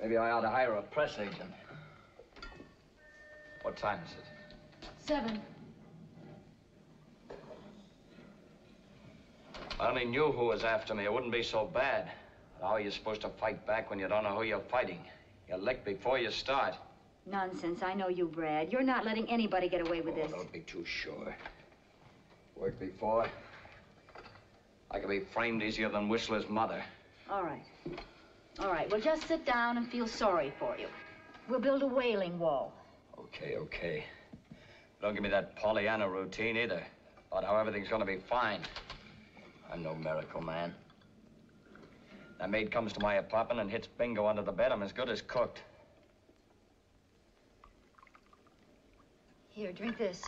Maybe I ought to hire a press agent. What time is it? Seven. I only knew who was after me. It wouldn't be so bad. But how are you supposed to fight back when you don't know who you're fighting? You lick before you start. Nonsense. I know you, Brad. You're not letting anybody get away with Oh, this. don't be too sure. Worked before. I could be framed easier than Whistler's mother. All right. All right. Well, just sit down and feel sorry for you. We'll build a wailing wall. Okay, okay. Don't give me that Pollyanna routine either. About how everything's gonna be fine. I'm no miracle man. That maid comes to my apartment and hits bingo under the bed. I'm as good as cooked. Here, drink this.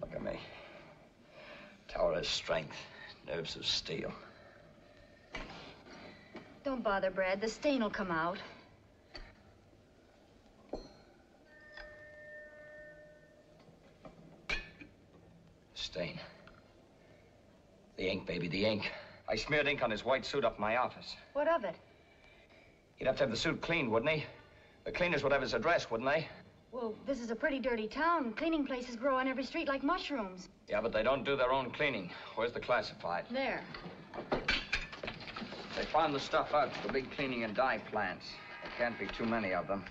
Look at me. Tower of strength, nerves of steel. Don't bother, Brad. The stain will come out. Stain. The ink, baby, the ink. I smeared ink on his white suit up in my office. What of it? He'd have to have the suit cleaned, wouldn't he? The cleaners would have his address, wouldn't they? Well, this is a pretty dirty town. Cleaning places grow on every street like mushrooms. Yeah, but they don't do their own cleaning. Where's the classified? There. They found the stuff out for the big cleaning and dye plants. There can't be too many of them.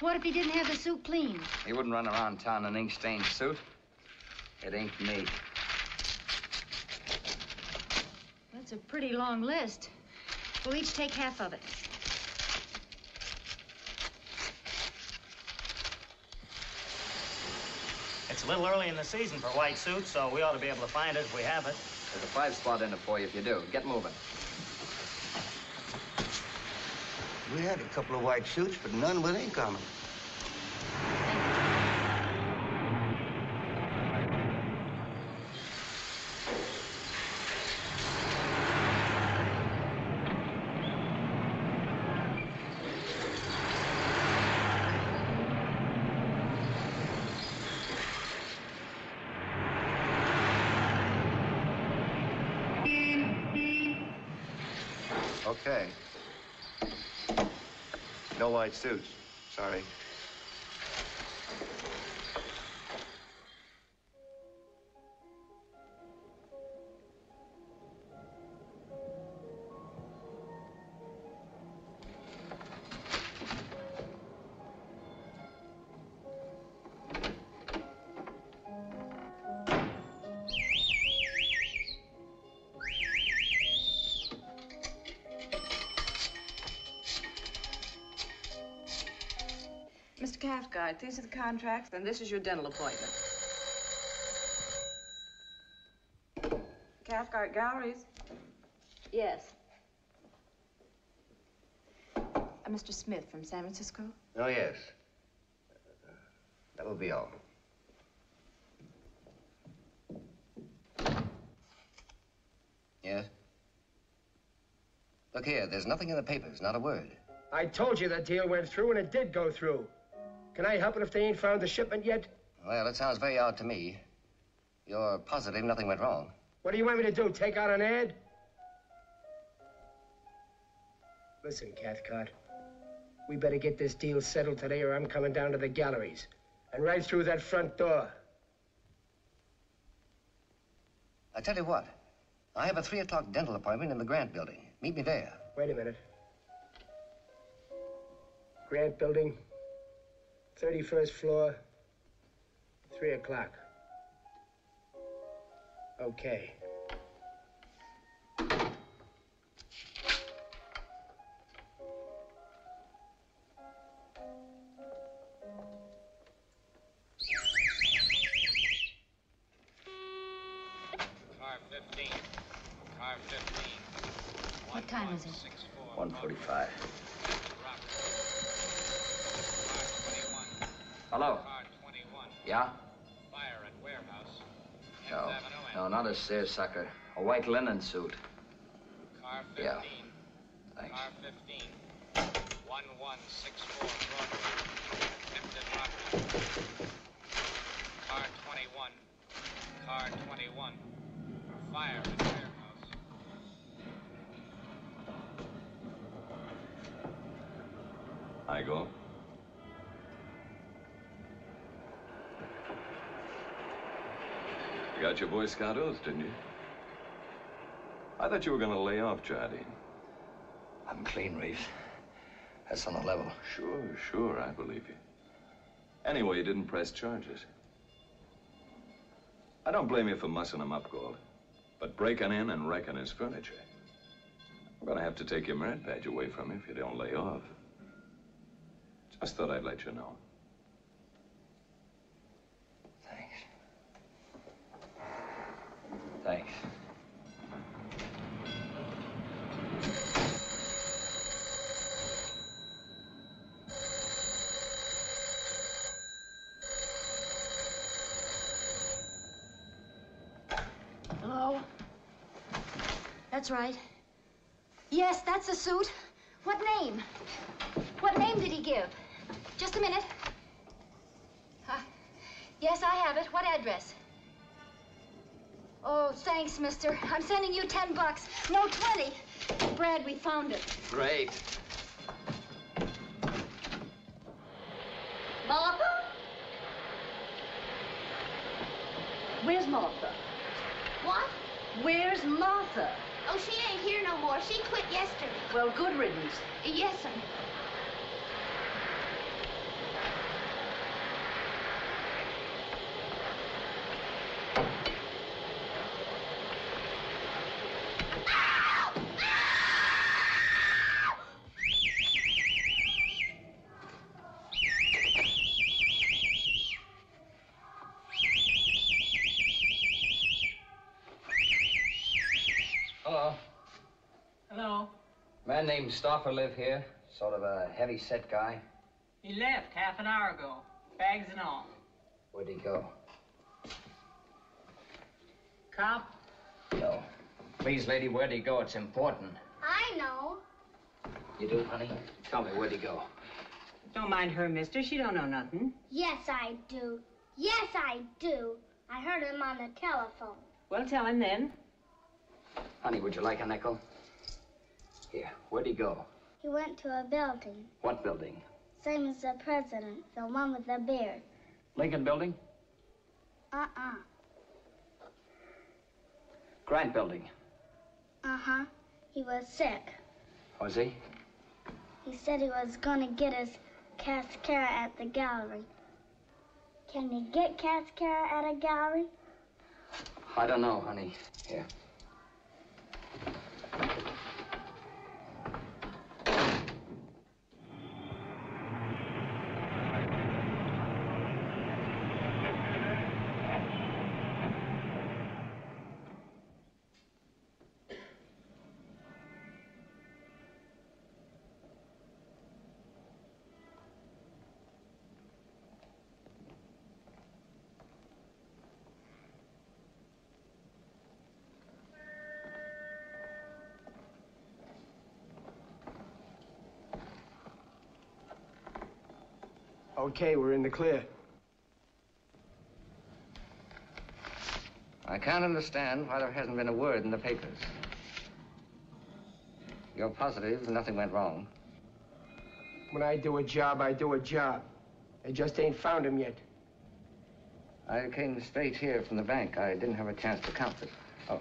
What if he didn't have the suit cleaned? He wouldn't run around town in an ink-stained suit. It ain't me. That's a pretty long list. We'll each take half of it. It's a little early in the season for white suits, so we ought to be able to find it if we have it. There's a five spot in it for you if you do. Get moving. We had a couple of white suits, but none with ink on them. Okay. No Sorry. These are the contracts, and this is your dental appointment. Cathcart Galleries? Yes. Uh, Mr. Smith from San Francisco? Oh, yes. That will be all. Yes? Look here, there's nothing in the papers, not a word. I told you the deal went through, and it did go through. Can I help it if they ain't found the shipment yet? Well, it sounds very odd to me. You're positive nothing went wrong. What do you want me to do, take out an ad? Listen, Cathcart. We better get this deal settled today or I'm coming down to the galleries. And right through that front door. I tell you what. I have a three o'clock dental appointment in the Grant building. Meet me there. Wait a minute. Grant Building, 31st floor, 3 o'clock. Okay. Car 15. Car 15. What time is it? 145. Hello? Yeah? Fire at warehouse. No. No, not a seersucker. A white linen suit. Car 15. Yeah. Thanks. Car 15. 1164 Broadway. Hampton Rockland. Car 21. Car 21. Fire at warehouse. I go. Got your Boy Scout oath, didn't you? I thought you were going to lay off, Jardine. I'm clean, Reeves. That's on the level. Sure, sure, I believe you. Anyway, you didn't press charges. I don't blame you for mussing him up, Galt. But breaking in and wrecking his furniture. I'm gonna have to take your merit badge away from you if you don't lay off. Just thought I'd let you know. Thanks. Hello? That's right. Yes, that's the suit. What name? What name did he give? Just a minute. Uh, yes, I have it. What address? Oh, thanks, mister. I'm sending you ten bucks. No, twenty. Brad, we found it. Great. Martha? Where's Martha? What? Where's Martha? Oh, she ain't here no more. She quit yesterday. Well, good riddance. Yes, sir. Hello. Hello. Man named Stauffer live here. Sort of a heavy set guy. He left half an hour ago. Bags and all. Where'd he go? Cop? No. Please, lady, where'd he go? It's important. I know. You do, honey? Tell me, where'd he go? Don't mind her, mister. She don't know nothing. Yes, I do. Yes, I do. I heard him on the telephone. Well, tell him then. Honey, would you like a nickel? Here, where'd he go? He went to a building, What building? same as the president, the one with the beard. Lincoln Building? Uh-uh. Grant Building. Uh-huh. He was sick. Was he? He said he was gonna get his cascara at the gallery. Can you get cascara at a gallery? I don't know, honey. Here. Okay, we're in the clear. I can't understand why there hasn't been a word in the papers. You're positive nothing went wrong? When I do a job, I do a job. They just ain't found him yet. I came straight here from the bank. I didn't have a chance to count it. Oh.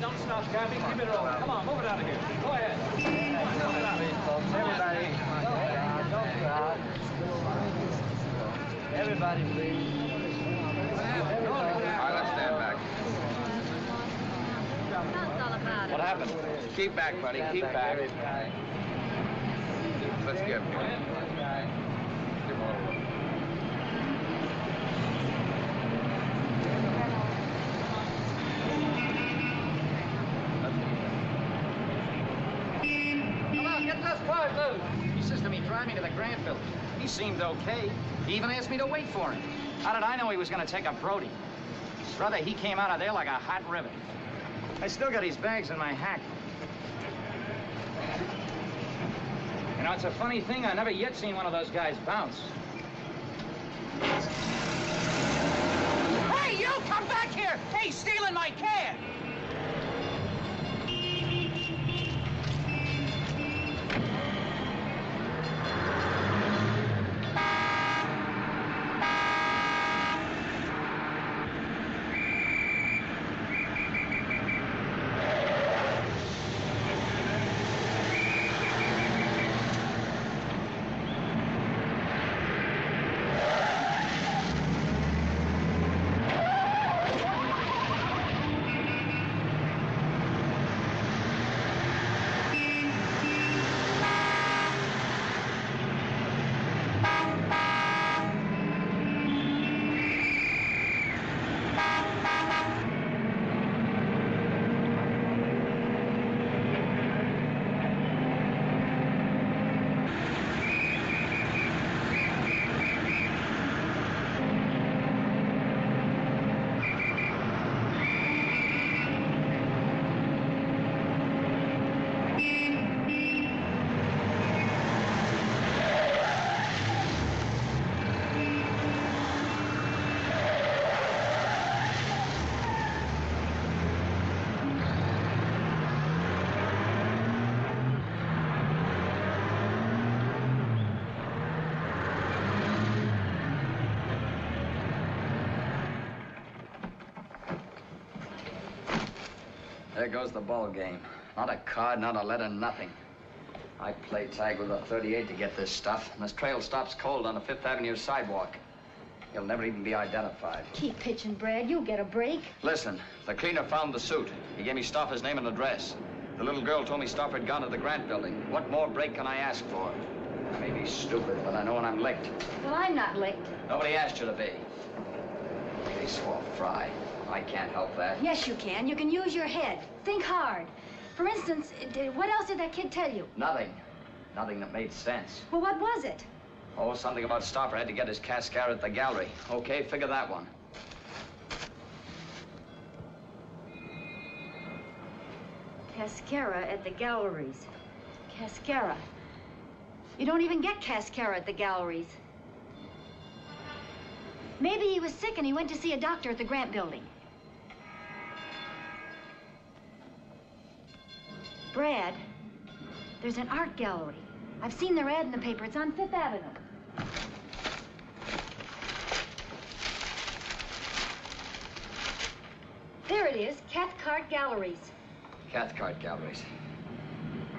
Don't stop, Kathy. Keep it rolling. Come on, move it out of here. Go ahead. Everybody, don't crowd. Everybody, please. All right, let's stand back. What happened? Buddy. Keep back. Let's get him. Come on, get those cars loose. He says to me, drive me to the building. He seemed okay. He even asked me to wait for him. How did I know he was going to take a Brody? Brother, he came out of there like a hot rivet. I still got his bags in my hack. You know, it's a funny thing. I never yet seen one of those guys bounce. Hey, you! Come back here! Hey, stealing my can! There goes the ball game. Not a card, not a letter, nothing. I played tag with a 38 to get this stuff, and this trail stops cold on the Fifth Avenue sidewalk. He'll never even be identified. Keep pitching, Brad. You'll get a break. Listen, the cleaner found the suit. He gave me Stauffer's name and address. The little girl told me Stoffer had gone to the Grant building. What more break can I ask for? I may be stupid, but I know when I'm licked. Well, I'm not licked. Nobody asked you to be. They swore fry. I can't help that. Yes, you can. You can use your head. Think hard. For instance, what else did that kid tell you? Nothing. Nothing that made sense. Well, what was it? Oh, something about Stauffer had to get his cascara at the gallery. Okay, figure that one. Cascara at the galleries. Cascara. You don't even get cascara at the galleries. Maybe he was sick and he went to see a doctor at the Grant building. Brad, there's an art gallery. I've seen their ad in the paper. It's on Fifth Avenue. There it is, Cathcart Galleries. Cathcart galleries.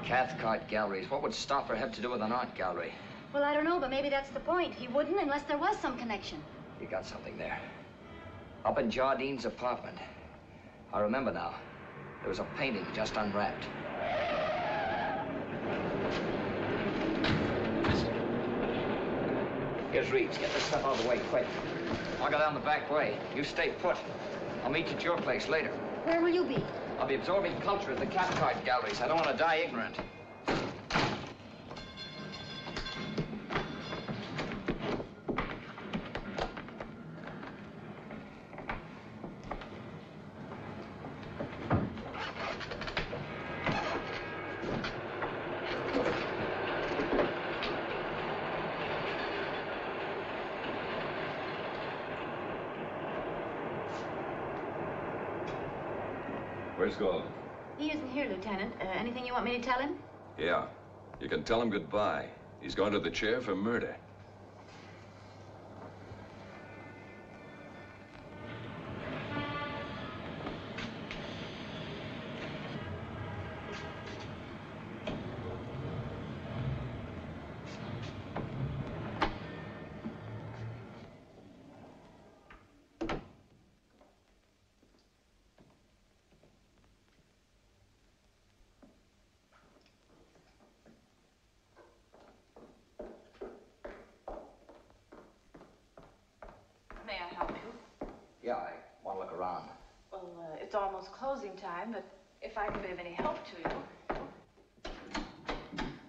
Cathcart galleries. What would Stauffer have to do with an art gallery? Well, I don't know, but maybe that's the point. He wouldn't unless there was some connection. You got something there. Up in Jardine's apartment. I remember now. There was a painting just unwrapped. Here's Reeves. Get this stuff out of the way, quick. I'll go down the back way. You stay put. I'll meet you at your place later. Where will you be? I'll be absorbing culture at the Cathcart galleries. I don't want to die ignorant. Where's Golden? He isn't here, Lieutenant. Uh, anything you tell him? Yeah. You can tell him goodbye. He's going to the chair for murder. May I help you? Yeah, I want to look around. Well, uh, it's almost closing time, but if I can be of any help to you.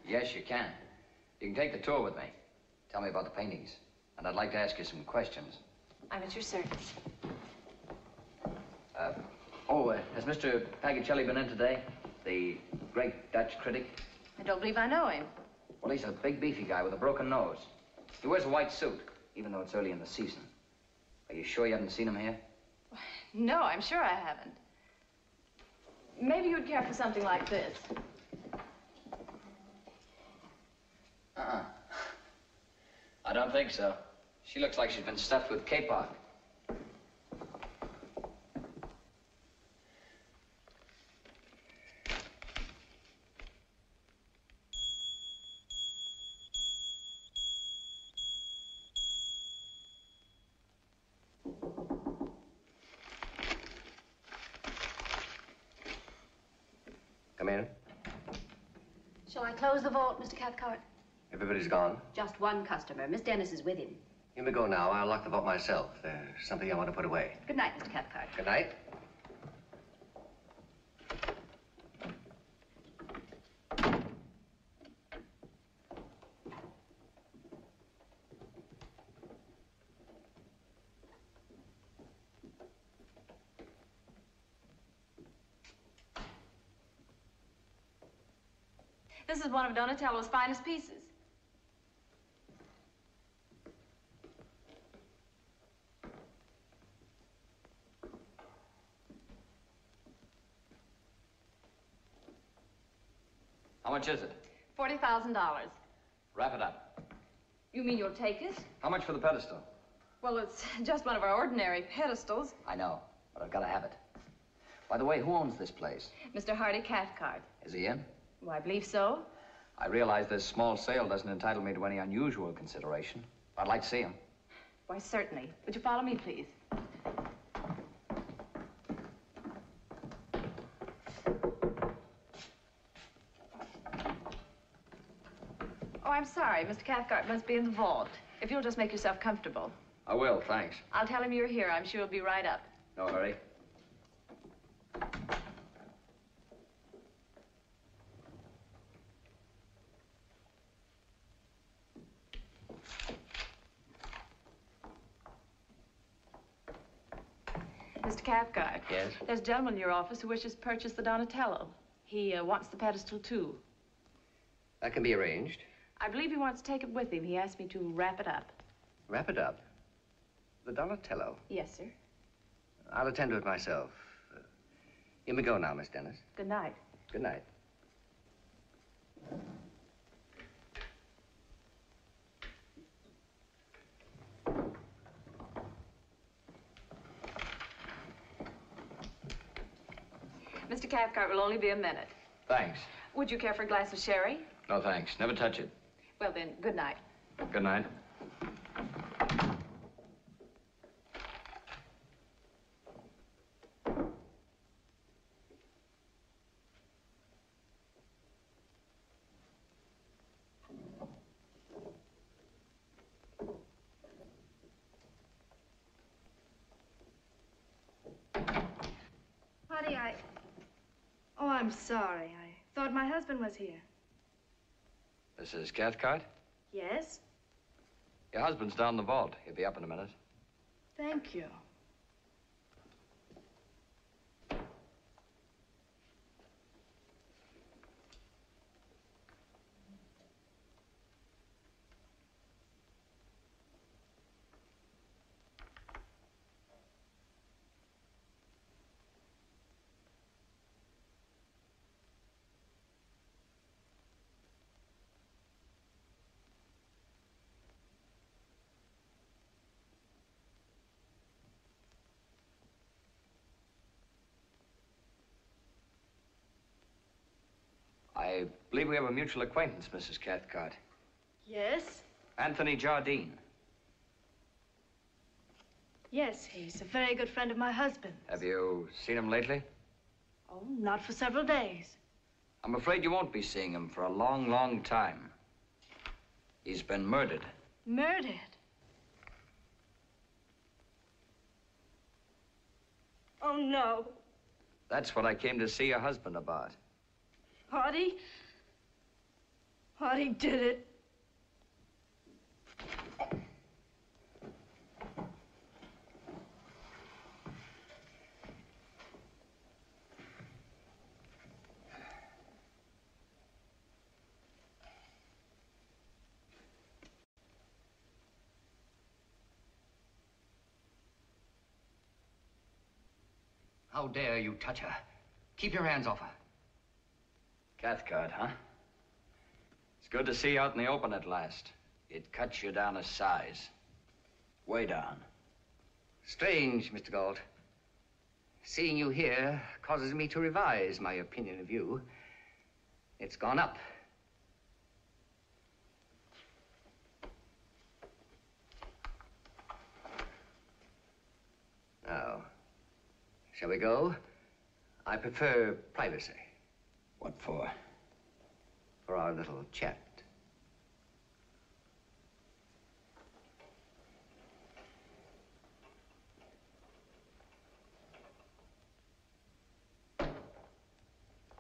Yes, you can. You can take the tour with me. Tell me about the paintings. And I'd like to ask you some questions. I'm at your service. Uh, oh, uh, has Mr. Pagicelli been in today? The great Dutch critic? I don't believe I know him. Well, he's a big, beefy guy with a broken nose. He wears a white suit, even though it's early in the season. Are you sure you haven't seen him here? No, I'm sure I haven't. Maybe you'd care for something like this. Uh-uh. I don't think so. She looks like she's been stuffed with kapok. Come in. Shall I close the vault, Mr. Cathcart? Everybody's gone. Just one customer. Miss Dennis is with him. You may go now. I'll lock the vault myself. There's something I want to put away. Good night, Mr. Cathcart. Good night. This is one of Donatello's finest pieces. How much is it? $40,000. Wrap it up. You mean you'll take it? How much for the pedestal? Well, it's just one of our ordinary pedestals. I know, but I've got to have it. By the way, who owns this place? Mr. Hardy Cathcart. Is he in? Well, I believe so. I realize this small sale doesn't entitle me to any unusual consideration. I'd like to see him. Why, certainly. Would you follow me, please? Sorry. Mr. Cathcart must be in the vault. If you'll just make yourself comfortable. I will, thanks. I'll tell him you're here. I'm sure he'll be right up. No hurry. Mr. Cathcart. Yes? There's a gentleman in your office who wishes to purchase the Donatello. He uh, wants the pedestal, too. That can be arranged. I believe he wants to take it with him. He asked me to wrap it up. Wrap it up. The Donatello. Yes, sir. I'll attend to it myself. Uh, you may go now, Miss Dennis. Good night. Good night. Mr. Cathcart will only be a minute. Thanks. Would you care for a glass of sherry? No, thanks. Never touch it. Well then, good night. Good night. Honey, I... Oh, I'm sorry. I thought my husband was here. Mrs. Cathcart? Yes? Your husband's down the vault. He'll be up in a minute. Thank you. I believe we have a mutual acquaintance, Mrs. Cathcart. Yes? Anthony Jardine. Yes, he's a very good friend of my husband. Have you seen him lately? Oh, not for several days. I'm afraid you won't be seeing him for a long, long time. He's been murdered. Murdered? Oh, no. That's what I came to see your husband about. Hardy? Hardy did it. How dare you touch her? Keep your hands off her. Cathcart, huh? It's good to see you out in the open at last. It cuts you down a size. Way down. Strange, Mr. Galt. Seeing you here causes me to revise my opinion of you. It's gone up. Now, shall we go? I prefer privacy. What for? For our little chat.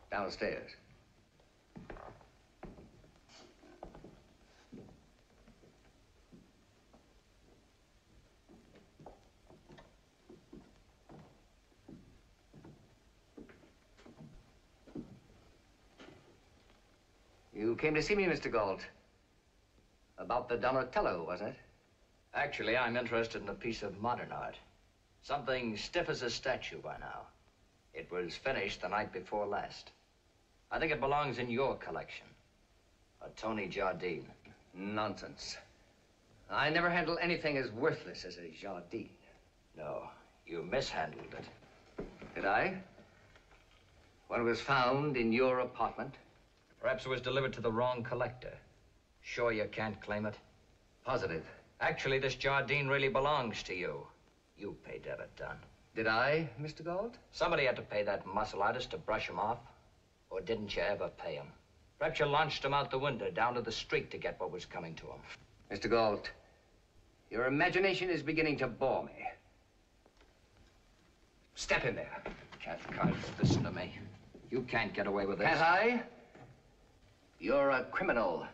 Downstairs. You came to see me, Mr. Galt. About the Donatello, wasn't it? Actually, I'm interested in a piece of modern art. Something stiff as a statue by now. It was finished the night before last. I think it belongs in your collection. A Tony Jardine. Nonsense. I never handle anything as worthless as a Jardine. No, you mishandled it. Did I? When it was found in your apartment? Perhaps it was delivered to the wrong collector. Sure you can't claim it? Positive. Actually, this Jardine really belongs to you. You paid it done. Did I, Mr. Galt? Somebody had to pay that muscle artist to brush him off. Or didn't you ever pay him? Perhaps you launched him out the window down to the street to get what was coming to him. Mr. Galt, your imagination is beginning to bore me. Step in there. Cathcart, listen to me. You can't get away with this. Can't I? You're a criminal.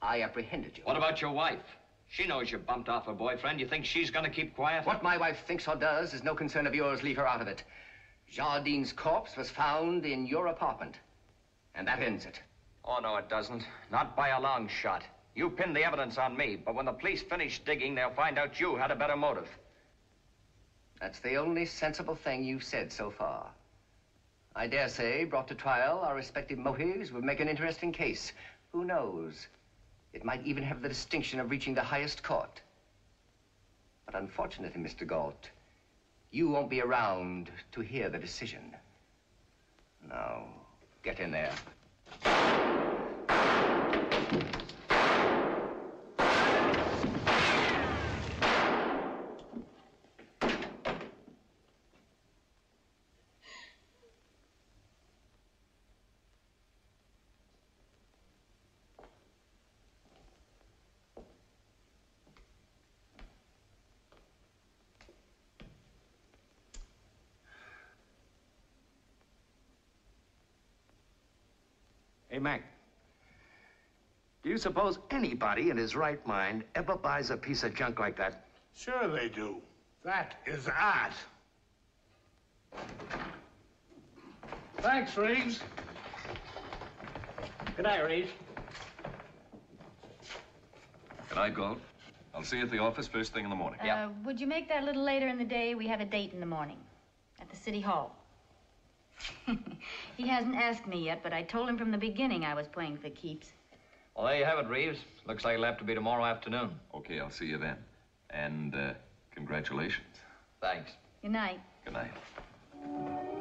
I apprehended you. What about your wife? She knows you bumped off her boyfriend. You think she's gonna keep quiet? What my wife thinks or does is no concern of yours. Leave her out of it. Jardine's corpse was found in your apartment. And that ends it. Oh, no, it doesn't. Not by a long shot. You pinned the evidence on me, but when the police finish digging, they'll find out you had a better motive. That's the only sensible thing you've said so far. I dare say, brought to trial, our respective motives would make an interesting case. Who knows? It might even have the distinction of reaching the highest court. But unfortunately, Mr. Galt, you won't be around to hear the decision. Now, get in there. Mac. Do you suppose anybody in his right mind ever buys a piece of junk like that? Sure they do. That is art. Thanks, Reeves. Good night, Reeves. Good night, Galt. I'll see you at the office first thing in the morning. Uh, would you make that a little later in the day? We have a date in the morning at the city hall. he hasn't asked me yet, but I told him from the beginning I was playing for keeps. Well, there you have it, Reeves. Looks like it'll have to be tomorrow afternoon. Okay, I'll see you then. And uh, congratulations. Thanks. Good night. Good night.